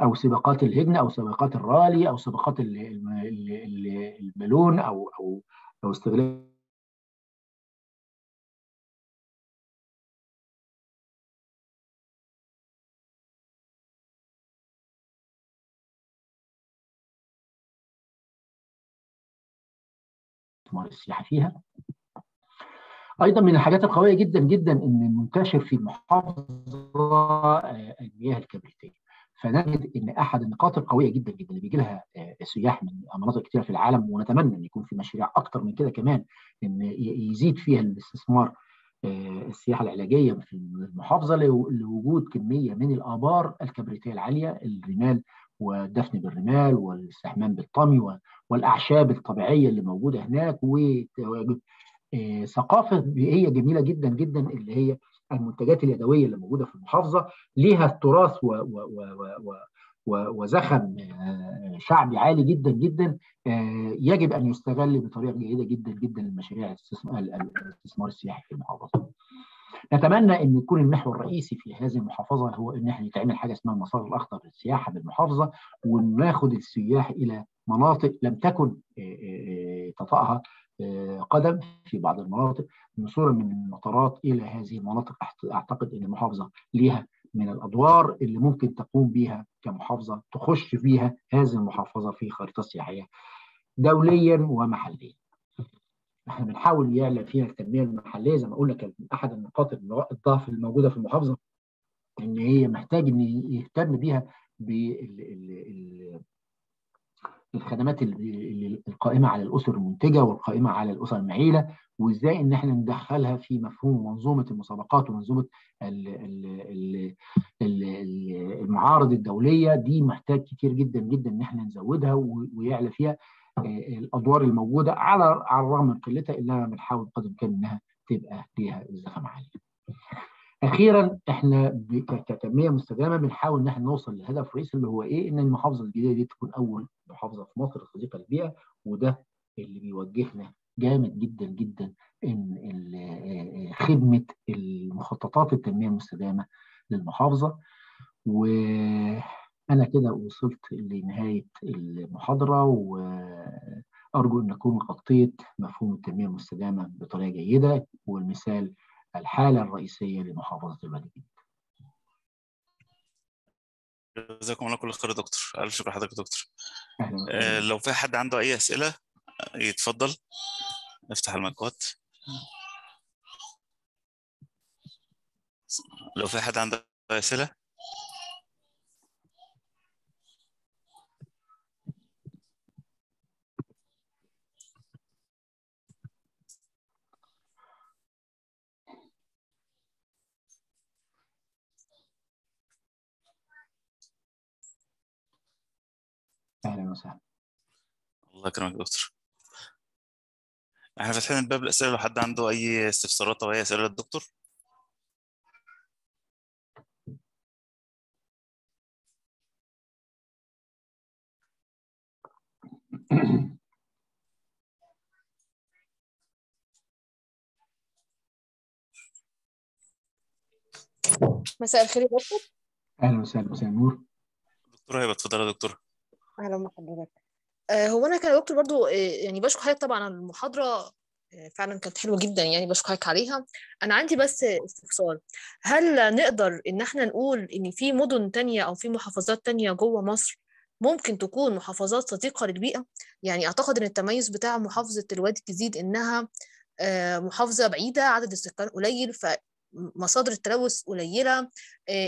أو سباقات الهجن أو سباقات الرالي أو سباقات البالون أو أو أو استغلال السياحه فيها. أيضا من الحاجات القوية جدا جدا إن منتشر في المحافظه المياه الكبريتية. فنجد إن أحد النقاط القوية جدا جدا اللي بيجي لها سياح من مناطق كثيره في العالم ونتمنى إن يكون في مشاريع أكثر من كده كمان إن يزيد فيها الاستثمار السياحة العلاجية في المحافظة لوجود كمية من الآبار الكبريتية العالية الرمال والدفن بالرمال والاستحمام بالطمي والأعشاب الطبيعية اللي موجودة هناك وتواجد ثقافة بيئيه جميلة جدا جدا اللي هي المنتجات اليدوية اللي موجودة في المحافظة ليها تراث و و و و وزخم شعبي عالي جدا جدا يجب أن يستغل بطريقة جيدة جدا جدا لمشاريع الاستثمار السياحي في المحافظة. نتمنى إن يكون المحور الرئيسي في هذه المحافظة هو إن إحنا يتعمل حاجة اسمها المسار الاخضر للسياحة بالمحافظة وناخد السياح إلى مناطق لم تكن تطأها قدم في بعض المناطق وصولا من المطارات إلى هذه المناطق أعتقد إن المحافظة ليها من الأدوار اللي ممكن تقوم بها كمحافظة تخش بيها هذه المحافظة في خريطة سياحية دوليا ومحليا. إحنا بنحاول يعلى فيها التنمية المحلية. زي ما كانت من أحد النقاط الضعف الموجودة في المحافظة إن هي محتاج إن يهتم بيها بال الخدمات القائمة على الأسر المنتجة والقائمة على الأسر المعيلة وإزاي إن إحنا ندخلها في مفهوم منظومة المسابقات ومنظومة المعارض الدولية. دي محتاج كتير جدا جدا إن إحنا نزودها ويعلى فيها. الأدوار الموجودة على على الرغم من قلتها الا بنحاول بقدر الإمكان إنها تبقى ليها زخم عالي. أخيرا إحنا كتنمية مستدامة بنحاول إن إحنا نوصل لهدف رئيسي اللي هو إيه؟ إن المحافظة الجديدة دي تكون أول محافظة في مصر صديقه للبيئه وده اللي بيوجهنا جامد جدا جدا إن خدمة المخططات التنمية المستدامة للمحافظة وأنا كده وصلت لنهاية المحاضرة وأرجو أن أكون غطيت مفهوم التنمية المستدامة بطريقة جيدة والمثال الحالة الرئيسية لمحافظة الوادي. جزاكم الله كل خير يا دكتور. ألف شكر لحضرتك يا دكتور. آه لو في حد عنده أي أسئلة يتفضل. نفتح المايكات. لو في حد عنده أي أسئلة؟ أهلا وسهلا. الله يكرمك يا دكتور. إحنا فاتحين الباب للاسئله لو حد عنده أي استفسارات أو أي أسئلة للدكتور. مساء الخير يا دكتور. أهلا وسهلا مساء النور دكتور هبه اتفضلي يا دكتور. أهلا بحضرتك آه هو أنا كان يا دكتور برضو آه يعني بشكر حضرتك طبعا على المحاضرة. آه فعلا كانت حلوة جدا يعني بشكر حضرتك عليها. أنا عندي بس استفسار. هل نقدر إن إحنا نقول إن في مدن تانية أو في محافظات تانية جوه مصر ممكن تكون محافظات صديقة للبيئة؟ يعني أعتقد إن التميز بتاع محافظة الوادي الجديد إنها محافظة بعيدة عدد السكان قليل ف مصادر التلوث قليلة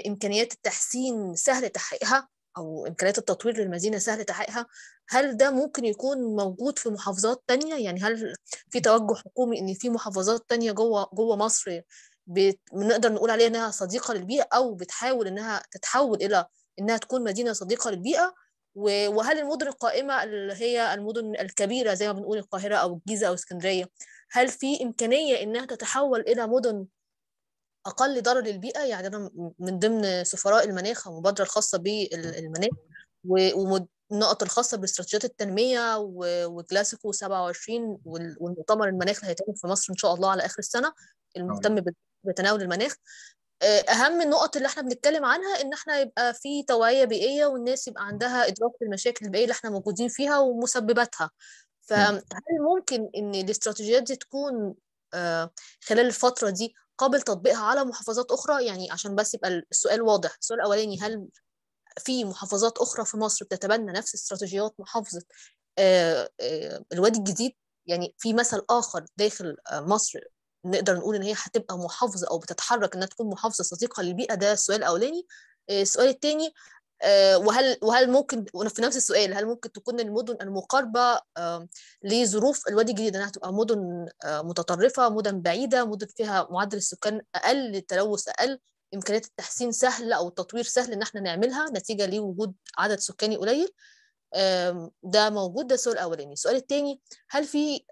إمكانيات التحسين سهل تحقيقها. أو إمكانيات التطوير للمدينة سهل تحقيقها هل ده ممكن يكون موجود في محافظات تانية؟ يعني هل في توجه حكومي إن في محافظات تانية جوه جوه مصر بنقدر نقول عليها إنها صديقة للبيئة أو بتحاول إنها تتحول إلى إنها تكون مدينة صديقة للبيئة؟ وهل المدن القائمة اللي هي المدن الكبيرة زي ما بنقول القاهرة أو الجيزة أو اسكندرية هل في إمكانية إنها تتحول إلى مدن أقل ضرر للبيئة يعني أنا من ضمن سفراء المناخ المبادرة الخاصة بالمناخ والنقط الخاصة باستراتيجيات التنمية وكلاسيكو 27 والمؤتمر المناخ اللي هيتم في مصر إن شاء الله على آخر السنة المهتم بتناول المناخ. أهم النقط اللي إحنا بنتكلم عنها إن إحنا يبقى في توعية بيئية والناس يبقى عندها إدراك للمشاكل البيئية اللي إحنا موجودين فيها ومسبباتها. فهل ممكن إن الاستراتيجيات دي تكون خلال الفترة دي قابل تطبيقها على محافظات أخرى؟ يعني عشان بس يبقى السؤال واضح. السؤال الأولاني هل في محافظات أخرى في مصر بتتبنى نفس استراتيجيات محافظة الوادي الجديد؟ يعني في مثل آخر داخل مصر نقدر نقول إن هي هتبقى محافظة أو بتتحرك إنها تكون محافظة صديقة للبيئة؟ ده السؤال الأولاني. السؤال الثاني وهل وهل ممكن في نفس السؤال هل ممكن تكون المدن المقاربة لظروف الوادي الجديد إنها تبقى مدن متطرفة مدن بعيدة مدن فيها معدل السكان أقل التلوث أقل إمكانيات التحسين سهل أو التطوير سهل إن إحنا نعملها نتيجة لوجود عدد سكاني قليل؟ ده موجود ده السؤال الأولاني. السؤال الثاني هل في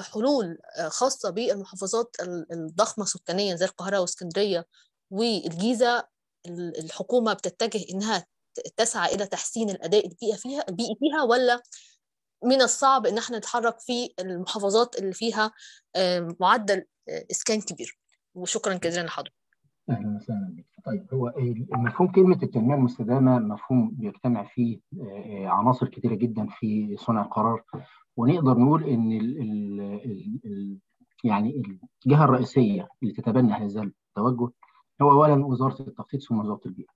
حلول خاصة بالمحافظات الضخمة سكانيا زي القاهرة واسكندرية والجيزة الحكومة بتتجه إنها تسعى إلى تحسين الأداء البيئي فيها البيئي فيها ولا من الصعب إن إحنا نتحرك في المحافظات اللي فيها معدل إسكان كبير. وشكرا جزيلا لحضرتك. أهلا وسهلا بك. طيب هو مفهوم كلمة التنمية المستدامة مفهوم بيجتمع فيه عناصر كثيره جدا في صنع القرار. ونقدر نقول إن ال ال ال يعني الجهة الرئيسية اللي تتبنى هذا التوجه هو اولا وزارة التخطيط ثم وزارة البيئة.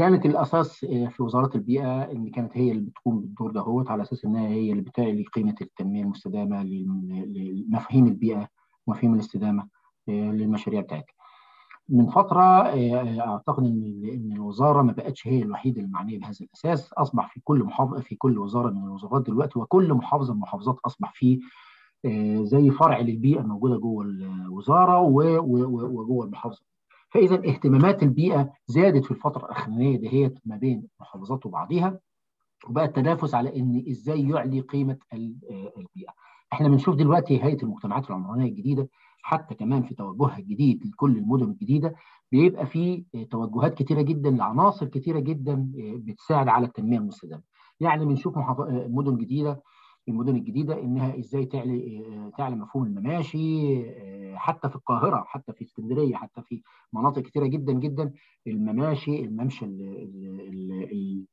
كانت الأساس في وزارة البيئة إن كانت هي اللي بتقوم بالدور دهوت على أساس إنها هي اللي بتعلي قيمة التنمية المستدامة لمفاهيم البيئة ومفاهيم الاستدامة للمشاريع بتاعتها. من فترة أعتقد إن إن الوزارة ما بقتش هي الوحيدة المعنية بهذا الأساس أصبح في كل محافظة في كل وزارة من الوزارات دلوقتي وكل محافظة من المحافظات أصبح في زي فرع للبيئة موجودة جوه الوزاره وجوه المحافظة فإذا اهتمامات البيئة زادت في الفترة الاخرانيه دهيت ما بين المحافظات وبعضها وبقى التنافس على إن إزاي يعلي قيمة البيئة إحنا بنشوف دلوقتي هيئة المجتمعات العمرانية الجديدة حتى كمان في توجهها الجديد لكل المدن الجديدة بيبقى في توجهات كتيرة جدا لعناصر كتيرة جدا بتساعد على التنمية المستدامة. يعني بنشوف مدن جديدة المدن الجديدة إنها إزاي تعلي تعلي مفهوم المماشي حتى في القاهرة حتى في اسكندرية حتى في مناطق كتيرة جدا جدا المماشي الممشى اللي,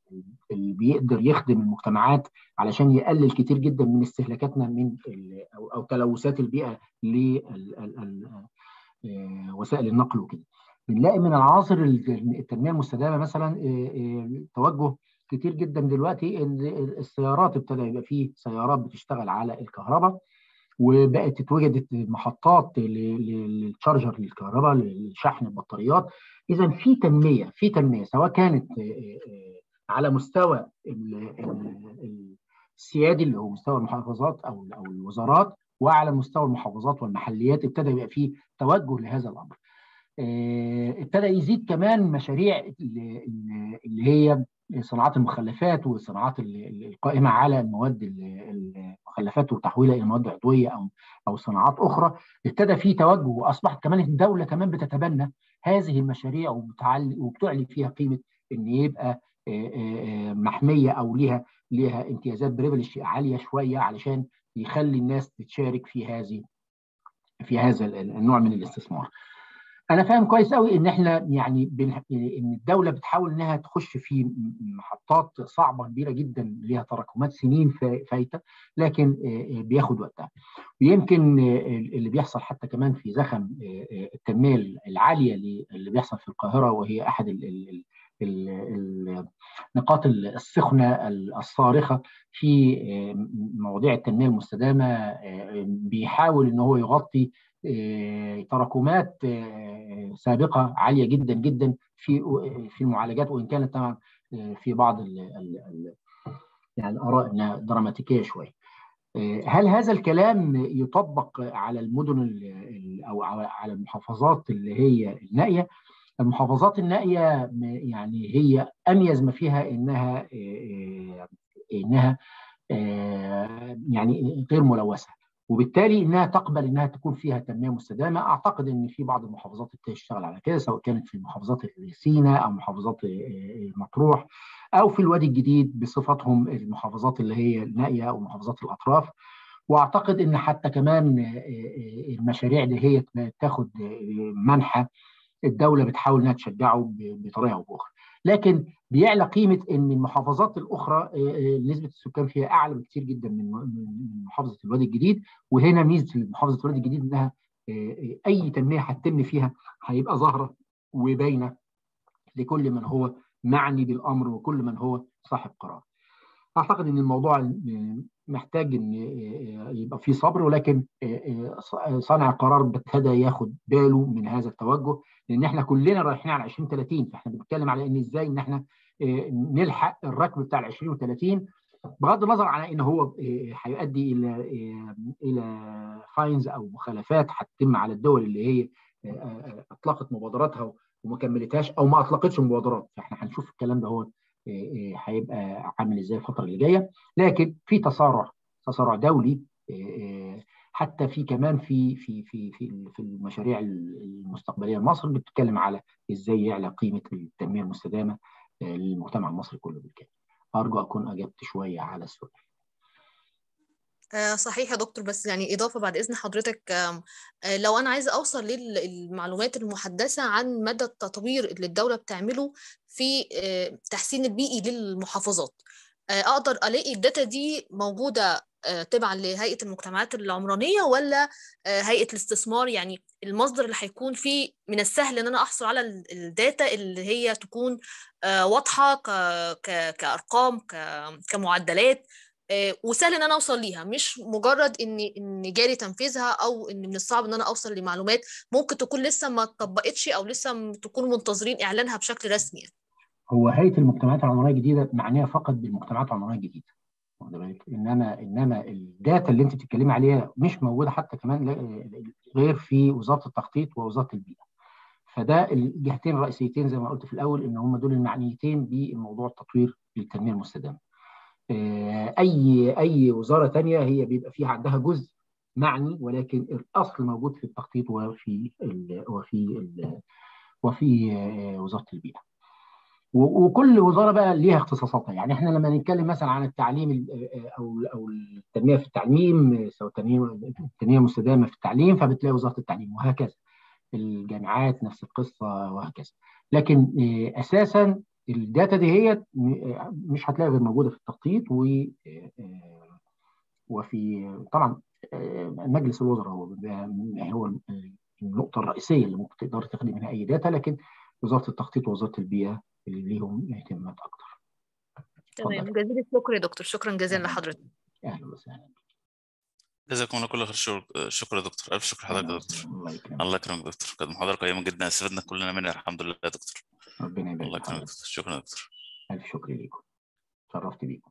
بيقدر يخدم المجتمعات علشان يقلل كتير جدا من استهلاكاتنا من أو أو تلوثات البيئة لوسائل النقل وكده. بنلاقي من العناصر التنمية المستدامة مثلا توجه كتير جدا دلوقتي السيارات ابتدى يبقى فيه سيارات بتشتغل على الكهرباء وبقت اتوجدت محطات للتشارجر للكهرباء لشحن البطاريات اذا في تنمية في تنمية سواء كانت على مستوى السيادي اللي هو مستوى المحافظات أو أو الوزارات وعلى مستوى المحافظات والمحليات ابتدى يبقى فيه توجه لهذا الأمر. ابتدى يزيد كمان مشاريع اللي هي صناعات المخلفات والصناعات القائمة على المواد المخلفات وتحويلها إلى مواد عضوية أو أو صناعات أخرى ابتدى في توجه وأصبحت كمان الدولة كمان بتتبنى هذه المشاريع وبتعلي فيها قيمة إن يبقى محمية أو ليها ليها امتيازات بريفليج عالية شوية علشان يخلي الناس تشارك في هذه في هذا النوع من الاستثمار. أنا فاهم كويس قوي إن إحنا يعني. إن الدولة بتحاول إنها تخش في محطات صعبة كبيرة جدا ليها تراكمات سنين فايتة لكن بياخد وقتها ويمكن اللي بيحصل حتى كمان في زخم التنمية العالية اللي بيحصل في القاهرة وهي أحد ال... النقاط السخنة الصارخة في مواضيع التنمية المستدامة بيحاول إن هو يغطي تراكمات سابقة عالية جدا جدا في في المعالجات وإن كانت طبعا في بعض ال ال يعني الآراء إنها دراماتيكية شوية. هل هذا الكلام يطبق على المدن أو على المحافظات اللي هي النائية؟ المحافظات النائية يعني هي أميز ما فيها إنها إنها يعني غير ملوثة وبالتالي إنها تقبل إنها تكون فيها تنمية مستدامة. أعتقد إن في بعض المحافظات تشتغل على كده سواء كانت في محافظات سيناء أو محافظات مطروح أو في الوادي الجديد بصفتهم المحافظات اللي هي النائيه أو محافظات الأطراف. وأعتقد إن حتى كمان المشاريع دي هي تاخد منحى الدولة بتحاول إنها تشجعه بطريقة أو بأخرى. لكن بيعلى قيمة إن المحافظات الأخرى نسبة السكان فيها أعلى بكثير جدا من محافظة الوادي الجديد وهنا ميزة محافظة الوادي الجديد إنها أي تنمية هتتم فيها هيبقى ظاهرة وباينة لكل من هو معني بالأمر وكل من هو صاحب قرار. أعتقد إن الموضوع محتاج إن يبقى فيه صبر ولكن صانع القرار ابتدى ياخد باله من هذا التوجه لأن إحنا كلنا رايحين على 2030 فإحنا بنتكلم على إن إزاي إن إحنا نلحق الركب بتاع ال 20 و30 بغض النظر على إن هو هيؤدي إلى إلى فاينز أو مخالفات هتتم على الدول اللي هي أطلقت مبادراتها وما كملتهاش أو ما أطلقتش مبادرات فإحنا هنشوف الكلام ده هو هيبقى عامل إزاي الفترة اللي جاية لكن في تسارع تسارع دولي حتى في كمان في في في في في المشاريع المستقبلية لمصر بتتكلم على إزاي يعلى قيمة التنمية المستدامة للمجتمع المصري كله بالكامل. أرجو أكون أجبت شوية على السؤال. صحيح يا دكتور بس يعني إضافة بعد إذن حضرتك لو أنا عايزة أوصل للمعلومات المحدثة عن مدى التطوير اللي الدولة بتعمله في تحسين البيئي للمحافظات أقدر ألاقي ال data دي موجودة تبعا لهيئة المجتمعات العمرانية ولا هيئة الاستثمار؟ يعني المصدر اللي هيكون فيه من السهل إن أنا أحصل على ال data اللي هي تكون واضحة كأرقام كمعدلات وسهل إن أنا أوصل ليها. مش مجرد إن إن جاري تنفيذها أو إن من الصعب إن أنا أوصل لمعلومات ممكن تكون لسه ما اتطبقتش أو لسه تكون منتظرين إعلانها بشكل رسمي هو هيئة المجتمعات العمرانيه الجديدة معنيه فقط بالمجتمعات العمرانيه الجديدة. واخد بالك؟ إنما إنما الداتا اللي أنت بتتكلمي عليها مش موجودة حتى كمان غير في وزارة التخطيط ووزارة البيئة. فده الجهتين الرئيسيتين زي ما قلت في الأول إن هم دول المعنيتين بموضوع التطوير للتنمية المستدامة. أي أي وزارة ثانية هي بيبقى فيها عندها جزء معني ولكن الأصل موجود في التخطيط وفي ال وفي ال وفي وزارة البيئة. وكل وزارة بقى ليها اختصاصاتها. يعني إحنا لما نتكلم مثلا عن التعليم أو أو التنمية في التعليم سواء التنمية المستدامه في التعليم فبتلاقي وزارة التعليم وهكذا. الجامعات نفس القصة وهكذا. لكن أساسا الداتا دي هي مش هتلاقي غير موجودة في التخطيط و وفي طبعا مجلس الوزراء هو هو النقطة الرئيسية اللي ممكن تقدر تاخدي منها أي داتا لكن وزارة التخطيط ووزارة البيئة اللي ليهم اهتمامات أكتر. تمام جزيل الشكر يا دكتور شكرا جزيلا لحضرتك. أهلا وسهلا. جزاكم الله كل خير. شكرا دكتور. ألف شكر لحضرتك يا دكتور. الله يكرمك. دكتور. كانت محاضره قيمه جدا. استفدنا كلنا منها. الحمد لله يا دكتور. ربنا يبارك الله يكرمك دكتور. شكرا دكتور. ألف شكر ليكم. شرفت بيكم.